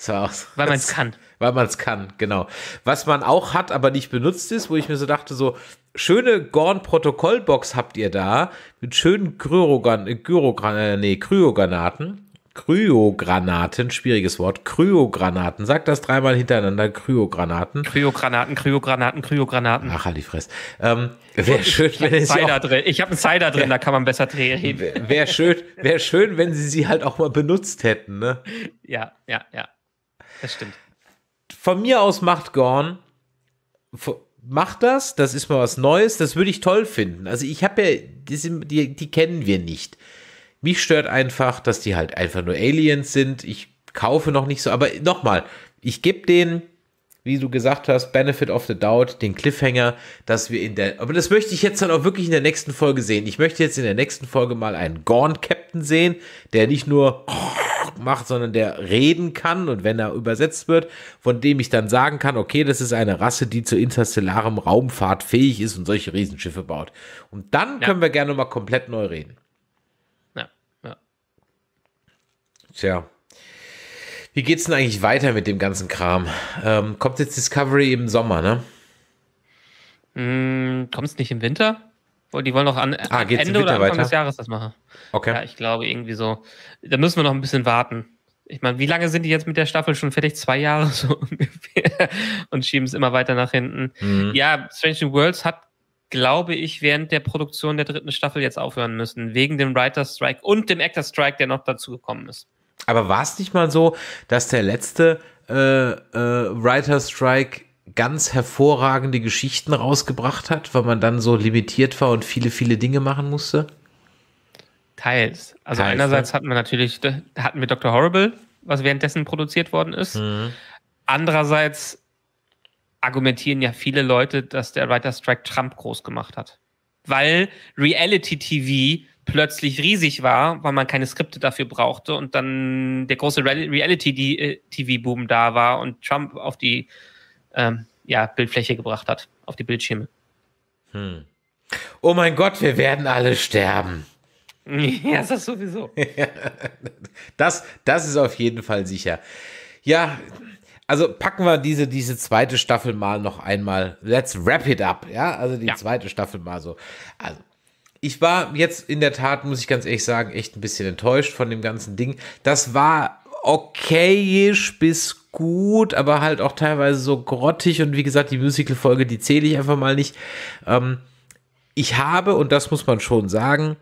Speaker 4: Auch, Weil man es kann.
Speaker 3: Weil man es kann, genau. Was man auch hat, aber nicht benutzt ist, wo ich mir so dachte, so, schöne Gorn-Protokollbox habt ihr da mit schönen Gyrogan, äh, nee, Kryogranaten Kryogranaten, schwieriges Wort, Kryogranaten. Sag das dreimal hintereinander, Kryogranaten.
Speaker 4: Kryogranaten, Kryogranaten, Kryogranaten.
Speaker 3: Ach, halt die Fresse. Ähm, Wäre schön,
Speaker 4: ich wenn es Cider drin. Ich habe einen Cider drin, da kann man besser drehen.
Speaker 3: Wäre schön, wär schön, wenn sie sie halt auch mal benutzt hätten, ne?
Speaker 4: Ja, ja, ja. Das stimmt.
Speaker 3: Von mir aus macht Gorn, macht das, das ist mal was Neues, das würde ich toll finden. Also ich habe ja, die, die, die kennen wir nicht. Mich stört einfach, dass die halt einfach nur Aliens sind. Ich kaufe noch nicht so, aber nochmal, ich gebe denen, wie du gesagt hast, Benefit of the Doubt, den Cliffhanger, dass wir in der, aber das möchte ich jetzt dann auch wirklich in der nächsten Folge sehen. Ich möchte jetzt in der nächsten Folge mal einen Gorn-Captain sehen, der nicht nur macht, sondern der reden kann und wenn er übersetzt wird, von dem ich dann sagen kann, okay, das ist eine Rasse, die zu interstellarem Raumfahrt fähig ist und solche Riesenschiffe baut. Und dann ja. können wir gerne mal komplett neu reden. Tja. Wie geht's denn eigentlich weiter mit dem ganzen Kram? Ähm, kommt jetzt Discovery im Sommer, ne?
Speaker 4: Mm, kommt es nicht im Winter? Die wollen noch an ah, Ende oder Anfang weiter? des Jahres das machen. Okay. Ja, ich glaube irgendwie so. Da müssen wir noch ein bisschen warten. Ich meine, wie lange sind die jetzt mit der Staffel schon fertig? Zwei Jahre so ungefähr. Und schieben es immer weiter nach hinten. Mhm. Ja, Strange New Worlds hat, glaube ich, während der Produktion der dritten Staffel jetzt aufhören müssen. Wegen dem Writer Strike und dem Actor Strike, der noch dazu gekommen ist.
Speaker 3: Aber war es nicht mal so, dass der letzte äh, äh, Writer Strike ganz hervorragende Geschichten rausgebracht hat, weil man dann so limitiert war und viele, viele Dinge machen musste?
Speaker 4: Teils. Also Teils, einerseits ja. hatten wir natürlich, hatten wir Dr. Horrible, was währenddessen produziert worden ist. Mhm. Andererseits argumentieren ja viele Leute, dass der Writer Strike Trump groß gemacht hat. Weil Reality TV plötzlich riesig war, weil man keine Skripte dafür brauchte und dann der große Reality-TV-Boom da war und Trump auf die ähm, ja, Bildfläche gebracht hat, auf die Bildschirme.
Speaker 3: Hm. Oh mein Gott, wir werden alle sterben.
Speaker 4: Ja, ist das sowieso.
Speaker 3: das, das ist auf jeden Fall sicher. Ja, also packen wir diese, diese zweite Staffel mal noch einmal. Let's wrap it up. Ja, also die ja. zweite Staffel mal so. Also, ich war jetzt in der Tat, muss ich ganz ehrlich sagen, echt ein bisschen enttäuscht von dem ganzen Ding. Das war okayisch bis gut, aber halt auch teilweise so grottig und wie gesagt, die Musical-Folge, die zähle ich einfach mal nicht. Ähm, ich habe, und das muss man schon sagen,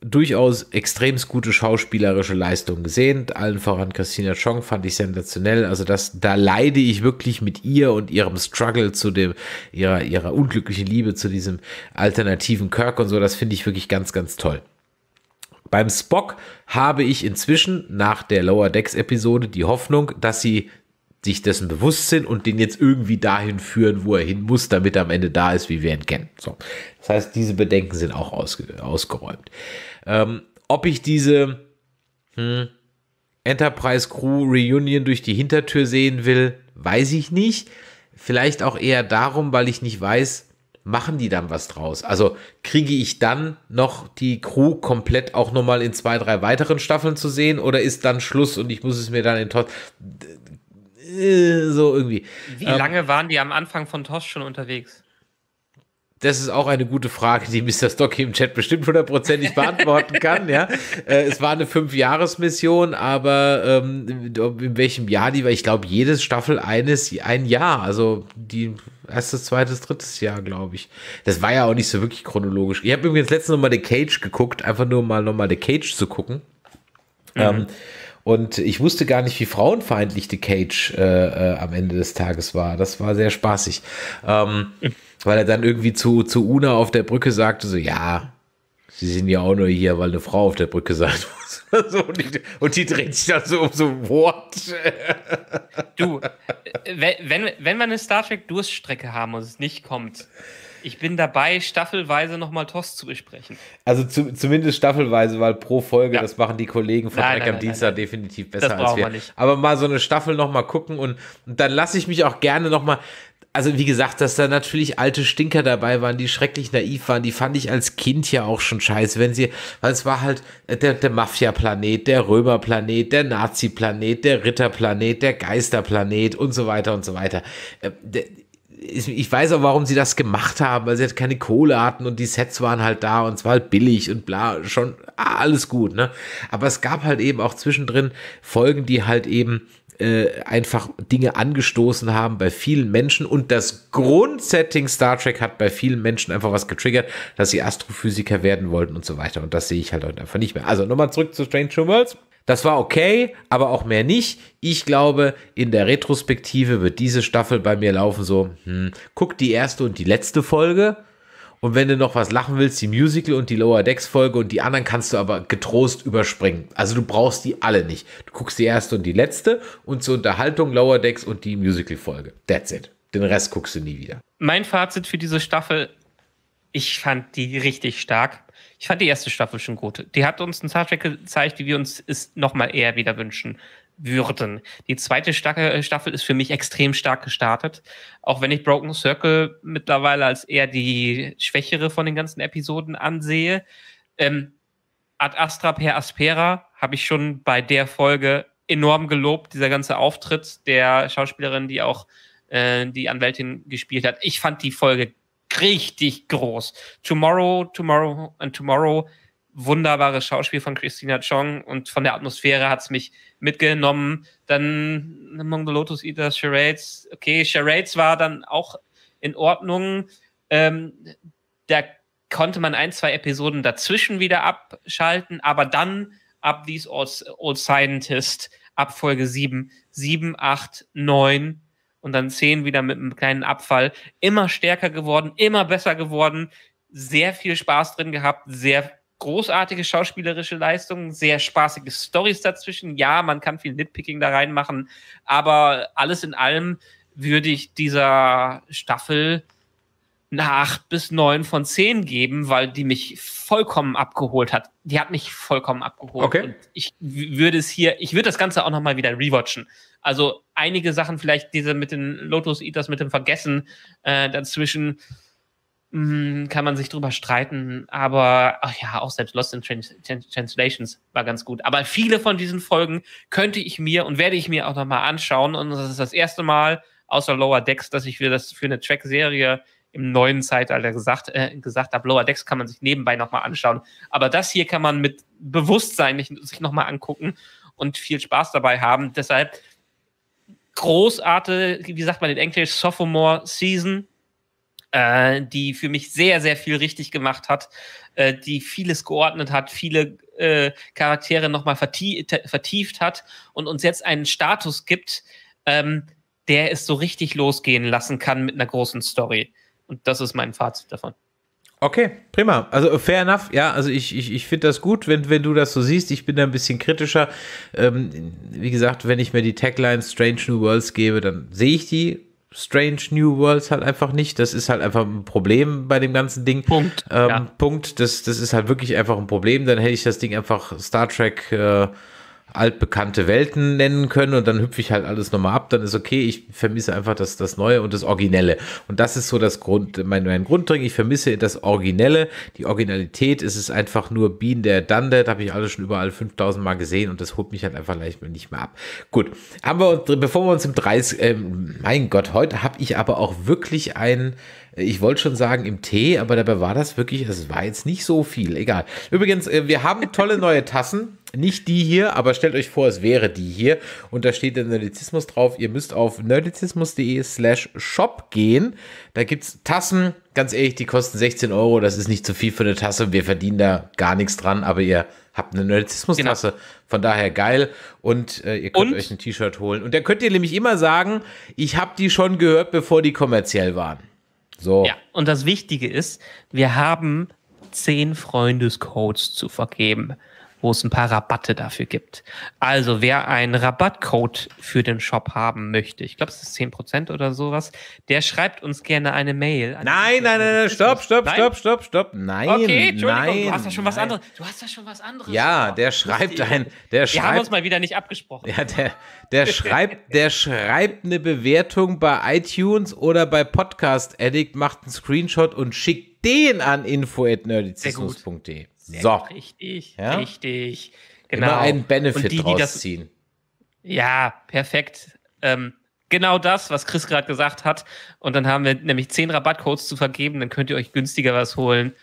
Speaker 3: durchaus extremst gute schauspielerische Leistungen gesehen. Allen voran Christina Chong fand ich sensationell. Also das, da leide ich wirklich mit ihr und ihrem Struggle zu dem, ihrer, ihrer unglücklichen Liebe zu diesem alternativen Kirk und so. Das finde ich wirklich ganz, ganz toll. Beim Spock habe ich inzwischen nach der Lower Decks Episode die Hoffnung, dass sie sich dessen bewusst sind und den jetzt irgendwie dahin führen, wo er hin muss, damit er am Ende da ist, wie wir ihn kennen. So. Das heißt, diese Bedenken sind auch ausge ausgeräumt. Ähm, ob ich diese hm, Enterprise Crew Reunion durch die Hintertür sehen will, weiß ich nicht. Vielleicht auch eher darum, weil ich nicht weiß, machen die dann was draus? Also kriege ich dann noch die Crew komplett auch nochmal in zwei, drei weiteren Staffeln zu sehen oder ist dann Schluss und ich muss es mir dann Toss äh, so irgendwie.
Speaker 4: Wie ähm, lange waren die am Anfang von Toss schon unterwegs?
Speaker 3: Das ist auch eine gute Frage, die Mr. Stocky im Chat bestimmt hundertprozentig beantworten kann. Ja, äh, es war eine Fünf-Jahres-Mission, aber ähm, in welchem Jahr die war? Ich glaube, jedes Staffel eines ein Jahr. Also die erstes, zweites, drittes Jahr, glaube ich. Das war ja auch nicht so wirklich chronologisch. Ich habe übrigens letztens noch mal The Cage geguckt, einfach nur mal noch mal The Cage zu gucken. Mhm. Ähm, und ich wusste gar nicht, wie frauenfeindlich The Cage äh, äh, am Ende des Tages war. Das war sehr spaßig. Ähm, weil er dann irgendwie zu, zu Una auf der Brücke sagte, so, ja, sie sind ja auch nur hier, weil eine Frau auf der Brücke sein muss. und, die, und, die, dreht sich dann so um so, what?
Speaker 4: du, äh, wenn, wenn wir eine Star Trek Durststrecke haben und es nicht kommt, ich bin dabei, staffelweise nochmal TOS zu besprechen.
Speaker 3: Also zu, zumindest staffelweise, weil pro Folge, ja. das machen die Kollegen von Trek am Dienstag definitiv besser als wir. wir Aber mal so eine Staffel nochmal gucken und, und dann lasse ich mich auch gerne nochmal, also wie gesagt, dass da natürlich alte Stinker dabei waren, die schrecklich naiv waren, die fand ich als Kind ja auch schon scheiße, wenn sie, weil es war halt der, der Mafia-Planet, der Römer-Planet, der Nazi-Planet, der Ritter-Planet, der Geister-Planet und so weiter und so weiter. Ich weiß auch, warum sie das gemacht haben, weil sie halt keine Kohle hatten und die Sets waren halt da und es war halt billig und bla, schon alles gut, ne? Aber es gab halt eben auch zwischendrin Folgen, die halt eben äh, einfach Dinge angestoßen haben bei vielen Menschen und das Grundsetting Star Trek hat bei vielen Menschen einfach was getriggert, dass sie Astrophysiker werden wollten und so weiter und das sehe ich halt einfach nicht mehr. Also nochmal zurück zu Strange New Worlds. Das war okay, aber auch mehr nicht. Ich glaube, in der Retrospektive wird diese Staffel bei mir laufen so, hm, guck die erste und die letzte Folge und wenn du noch was lachen willst, die Musical und die Lower Decks Folge und die anderen kannst du aber getrost überspringen. Also du brauchst die alle nicht. Du guckst die erste und die letzte und zur Unterhaltung Lower Decks und die Musical Folge. That's it. Den Rest guckst du nie wieder.
Speaker 4: Mein Fazit für diese Staffel, ich fand die richtig stark. Ich fand die erste Staffel schon gut. Die hat uns ein Star Trek gezeigt, wie wir uns es nochmal eher wieder wünschen würden. Die zweite äh, Staffel ist für mich extrem stark gestartet, auch wenn ich Broken Circle mittlerweile als eher die schwächere von den ganzen Episoden ansehe. Ähm, Ad Astra per Aspera habe ich schon bei der Folge enorm gelobt, dieser ganze Auftritt der Schauspielerin, die auch äh, die Anwältin gespielt hat. Ich fand die Folge richtig groß. Tomorrow, Tomorrow and Tomorrow wunderbares Schauspiel von Christina Chong und von der Atmosphäre hat es mich mitgenommen. Dann Among the Lotus Eaters, Charades. Okay, Charades war dann auch in Ordnung. Ähm, da konnte man ein, zwei Episoden dazwischen wieder abschalten, aber dann ab These Old, Old Scientist, ab Folge 7, 7, 8, 9 und dann 10 wieder mit einem kleinen Abfall. Immer stärker geworden, immer besser geworden, sehr viel Spaß drin gehabt, sehr großartige schauspielerische Leistungen, sehr spaßige Stories dazwischen. Ja, man kann viel Nitpicking da reinmachen, aber alles in allem würde ich dieser Staffel eine 8 bis 9 von 10 geben, weil die mich vollkommen abgeholt hat. Die hat mich vollkommen abgeholt.
Speaker 3: Okay. Und
Speaker 4: ich würde es hier, ich würde das Ganze auch nochmal wieder rewatchen. Also einige Sachen, vielleicht diese mit den Lotus Eaters, mit dem Vergessen äh, dazwischen, hm, kann man sich drüber streiten, aber ach ja, auch selbst Lost in Trans Translations war ganz gut. Aber viele von diesen Folgen könnte ich mir und werde ich mir auch nochmal anschauen. Und das ist das erste Mal außer Lower Decks, dass ich für das für eine Track-Serie im neuen Zeitalter gesagt, äh, gesagt habe. Lower Decks kann man sich nebenbei nochmal anschauen. Aber das hier kann man mit Bewusstsein sich nochmal angucken und viel Spaß dabei haben. Deshalb großartige, wie sagt man in Englisch, Sophomore Season äh, die für mich sehr, sehr viel richtig gemacht hat, äh, die vieles geordnet hat, viele äh, Charaktere nochmal vertieft, vertieft hat und uns jetzt einen Status gibt, ähm, der es so richtig losgehen lassen kann mit einer großen Story. Und das ist mein Fazit davon.
Speaker 3: Okay, prima. Also fair enough. Ja, also ich, ich, ich finde das gut, wenn, wenn du das so siehst. Ich bin da ein bisschen kritischer. Ähm, wie gesagt, wenn ich mir die Tagline Strange New Worlds gebe, dann sehe ich die Strange New Worlds halt einfach nicht. Das ist halt einfach ein Problem bei dem ganzen Ding.
Speaker 4: Punkt.
Speaker 3: Ähm, ja. Punkt. Das, das ist halt wirklich einfach ein Problem. Dann hätte ich das Ding einfach Star Trek äh, altbekannte Welten nennen können und dann hüpfe ich halt alles nochmal ab, dann ist okay, ich vermisse einfach das, das Neue und das Originelle. Und das ist so das Grund, mein, mein Grunddring, ich vermisse das Originelle, die Originalität, es ist einfach nur Bean der Dande, da habe ich alles schon überall 5000 Mal gesehen und das holt mich halt einfach leicht nicht mehr ab. Gut, haben wir uns, bevor wir uns im 30, äh, mein Gott, heute habe ich aber auch wirklich ein ich wollte schon sagen im Tee, aber dabei war das wirklich, es war jetzt nicht so viel. Egal. Übrigens, äh, wir haben tolle neue Tassen. Nicht die hier, aber stellt euch vor, es wäre die hier. Und da steht der Nerdizismus drauf. Ihr müsst auf nerdizismus.de slash shop gehen. Da gibt es Tassen. Ganz ehrlich, die kosten 16 Euro. Das ist nicht zu viel für eine Tasse. Wir verdienen da gar nichts dran, aber ihr habt eine Nerdizismus-Tasse. Genau. Von daher geil. Und äh, ihr könnt und? euch ein T-Shirt holen. Und da könnt ihr nämlich immer sagen, ich habe die schon gehört, bevor die kommerziell waren. So.
Speaker 4: Ja, und das Wichtige ist, wir haben zehn Freundescodes zu vergeben wo es ein paar Rabatte dafür gibt. Also wer einen Rabattcode für den Shop haben möchte, ich glaube, es ist 10% oder sowas, der schreibt uns gerne eine Mail.
Speaker 3: Nein, nein, nein, nein, stopp, stopp, stopp, stopp, stopp. Nein, okay, Entschuldigung, nein,
Speaker 4: du hast da schon was anderes. Du hast da schon was anderes.
Speaker 3: Ja, der schreibt ein, der Wir schreibt.
Speaker 4: haben uns mal wieder nicht abgesprochen.
Speaker 3: Ja, der, der schreibt, der schreibt eine Bewertung bei iTunes oder bei Podcast Addict, macht einen Screenshot und schickt den an info@nerdizismus.de.
Speaker 4: So. Richtig, ja? richtig.
Speaker 3: Genau. Immer einen Benefit die, draus das, ziehen.
Speaker 4: Ja, perfekt. Ähm, genau das, was Chris gerade gesagt hat. Und dann haben wir nämlich zehn Rabattcodes zu vergeben. Dann könnt ihr euch günstiger was holen.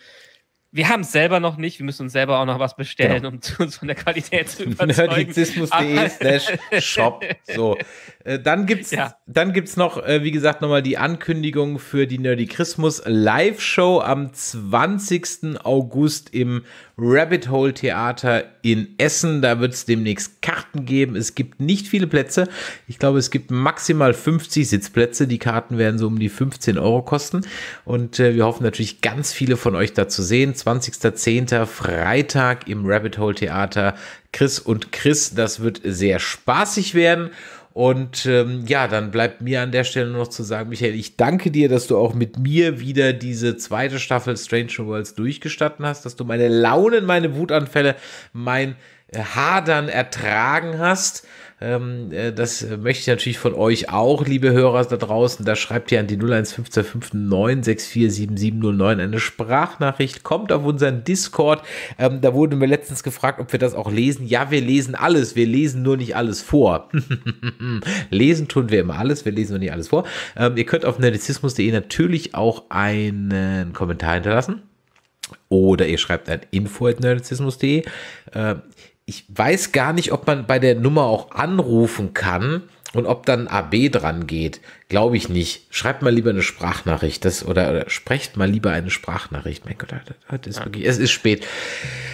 Speaker 4: Wir haben es selber noch nicht. Wir müssen uns selber auch noch was bestellen, genau. um uns von der Qualität zu überzeugen.
Speaker 3: Nerdizismus.de slash shop. So. Äh, dann gibt's, ja. dann gibt's noch, äh, wie gesagt, nochmal die Ankündigung für die Nerdy Christmas Live Show am 20. August im Rabbit Hole Theater in Essen. Da wird es demnächst Karten geben. Es gibt nicht viele Plätze. Ich glaube, es gibt maximal 50 Sitzplätze. Die Karten werden so um die 15 Euro kosten. Und äh, wir hoffen natürlich ganz viele von euch da zu sehen. 20.10. Freitag im Rabbit Hole Theater. Chris und Chris, das wird sehr spaßig werden. Und ähm, ja, dann bleibt mir an der Stelle noch zu sagen, Michael, ich danke dir, dass du auch mit mir wieder diese zweite Staffel Stranger Worlds durchgestatten hast, dass du meine Launen, meine Wutanfälle, mein Hadern ertragen hast. Ähm, äh, das möchte ich natürlich von euch auch, liebe Hörer da draußen. Da schreibt ihr an die 0152596477709 eine Sprachnachricht. Kommt auf unseren Discord. Ähm, da wurden wir letztens gefragt, ob wir das auch lesen. Ja, wir lesen alles. Wir lesen nur nicht alles vor. lesen tun wir immer alles. Wir lesen nur nicht alles vor. Ähm, ihr könnt auf nerdizismus.de natürlich auch einen Kommentar hinterlassen. Oder ihr schreibt ein info.nerdizismus.de. Äh, ich weiß gar nicht, ob man bei der Nummer auch anrufen kann und ob dann AB dran geht. Glaube ich nicht. Schreibt mal lieber eine Sprachnachricht das, oder, oder sprecht mal lieber eine Sprachnachricht. Mein Gott, heute ist wirklich, es ist spät.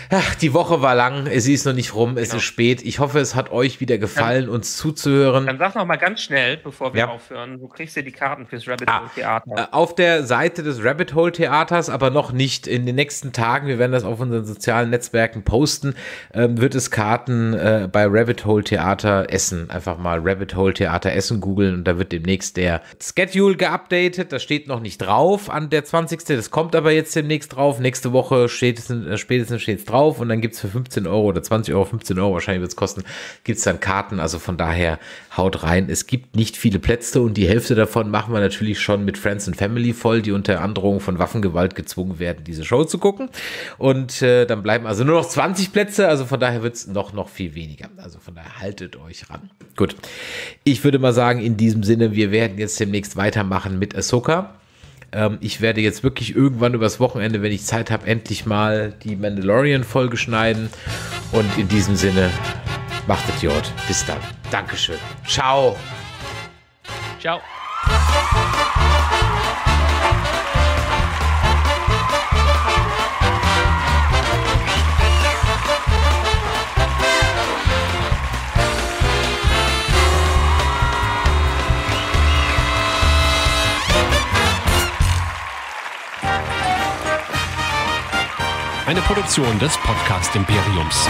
Speaker 3: Ach, die Woche war lang, es ist noch nicht rum, es genau. ist spät. Ich hoffe, es hat euch wieder gefallen, dann, uns zuzuhören.
Speaker 4: Dann sag noch mal ganz schnell, bevor wir ja. aufhören, wo kriegst du die Karten fürs Rabbit ah, Hole Theater?
Speaker 3: Äh, auf der Seite des Rabbit Hole Theaters, aber noch nicht in den nächsten Tagen. Wir werden das auf unseren sozialen Netzwerken posten. Ähm, wird es Karten äh, bei Rabbit Hole Theater Essen. Einfach mal Rabbit Hole Theater Essen googeln und da wird demnächst der der Schedule geupdatet. Das steht noch nicht drauf an der 20. Das kommt aber jetzt demnächst drauf. Nächste Woche steht es, äh, spätestens steht es drauf und dann gibt es für 15 Euro oder 20 Euro, 15 Euro wahrscheinlich wird es kosten, gibt es dann Karten. Also von daher haut rein. Es gibt nicht viele Plätze und die Hälfte davon machen wir natürlich schon mit Friends and Family voll, die unter Androhung von Waffengewalt gezwungen werden, diese Show zu gucken. Und äh, dann bleiben also nur noch 20 Plätze. Also von daher wird es noch, noch viel weniger. Also von daher haltet euch ran. Gut. Ich würde mal sagen, in diesem Sinne, wir werden jetzt demnächst weitermachen mit Ahsoka. Ähm, ich werde jetzt wirklich irgendwann übers Wochenende, wenn ich Zeit habe, endlich mal die Mandalorian-Folge schneiden. Und in diesem Sinne, macht es Jod. Bis dann. Dankeschön. Ciao.
Speaker 4: Ciao.
Speaker 1: Eine Produktion des Podcast Imperiums.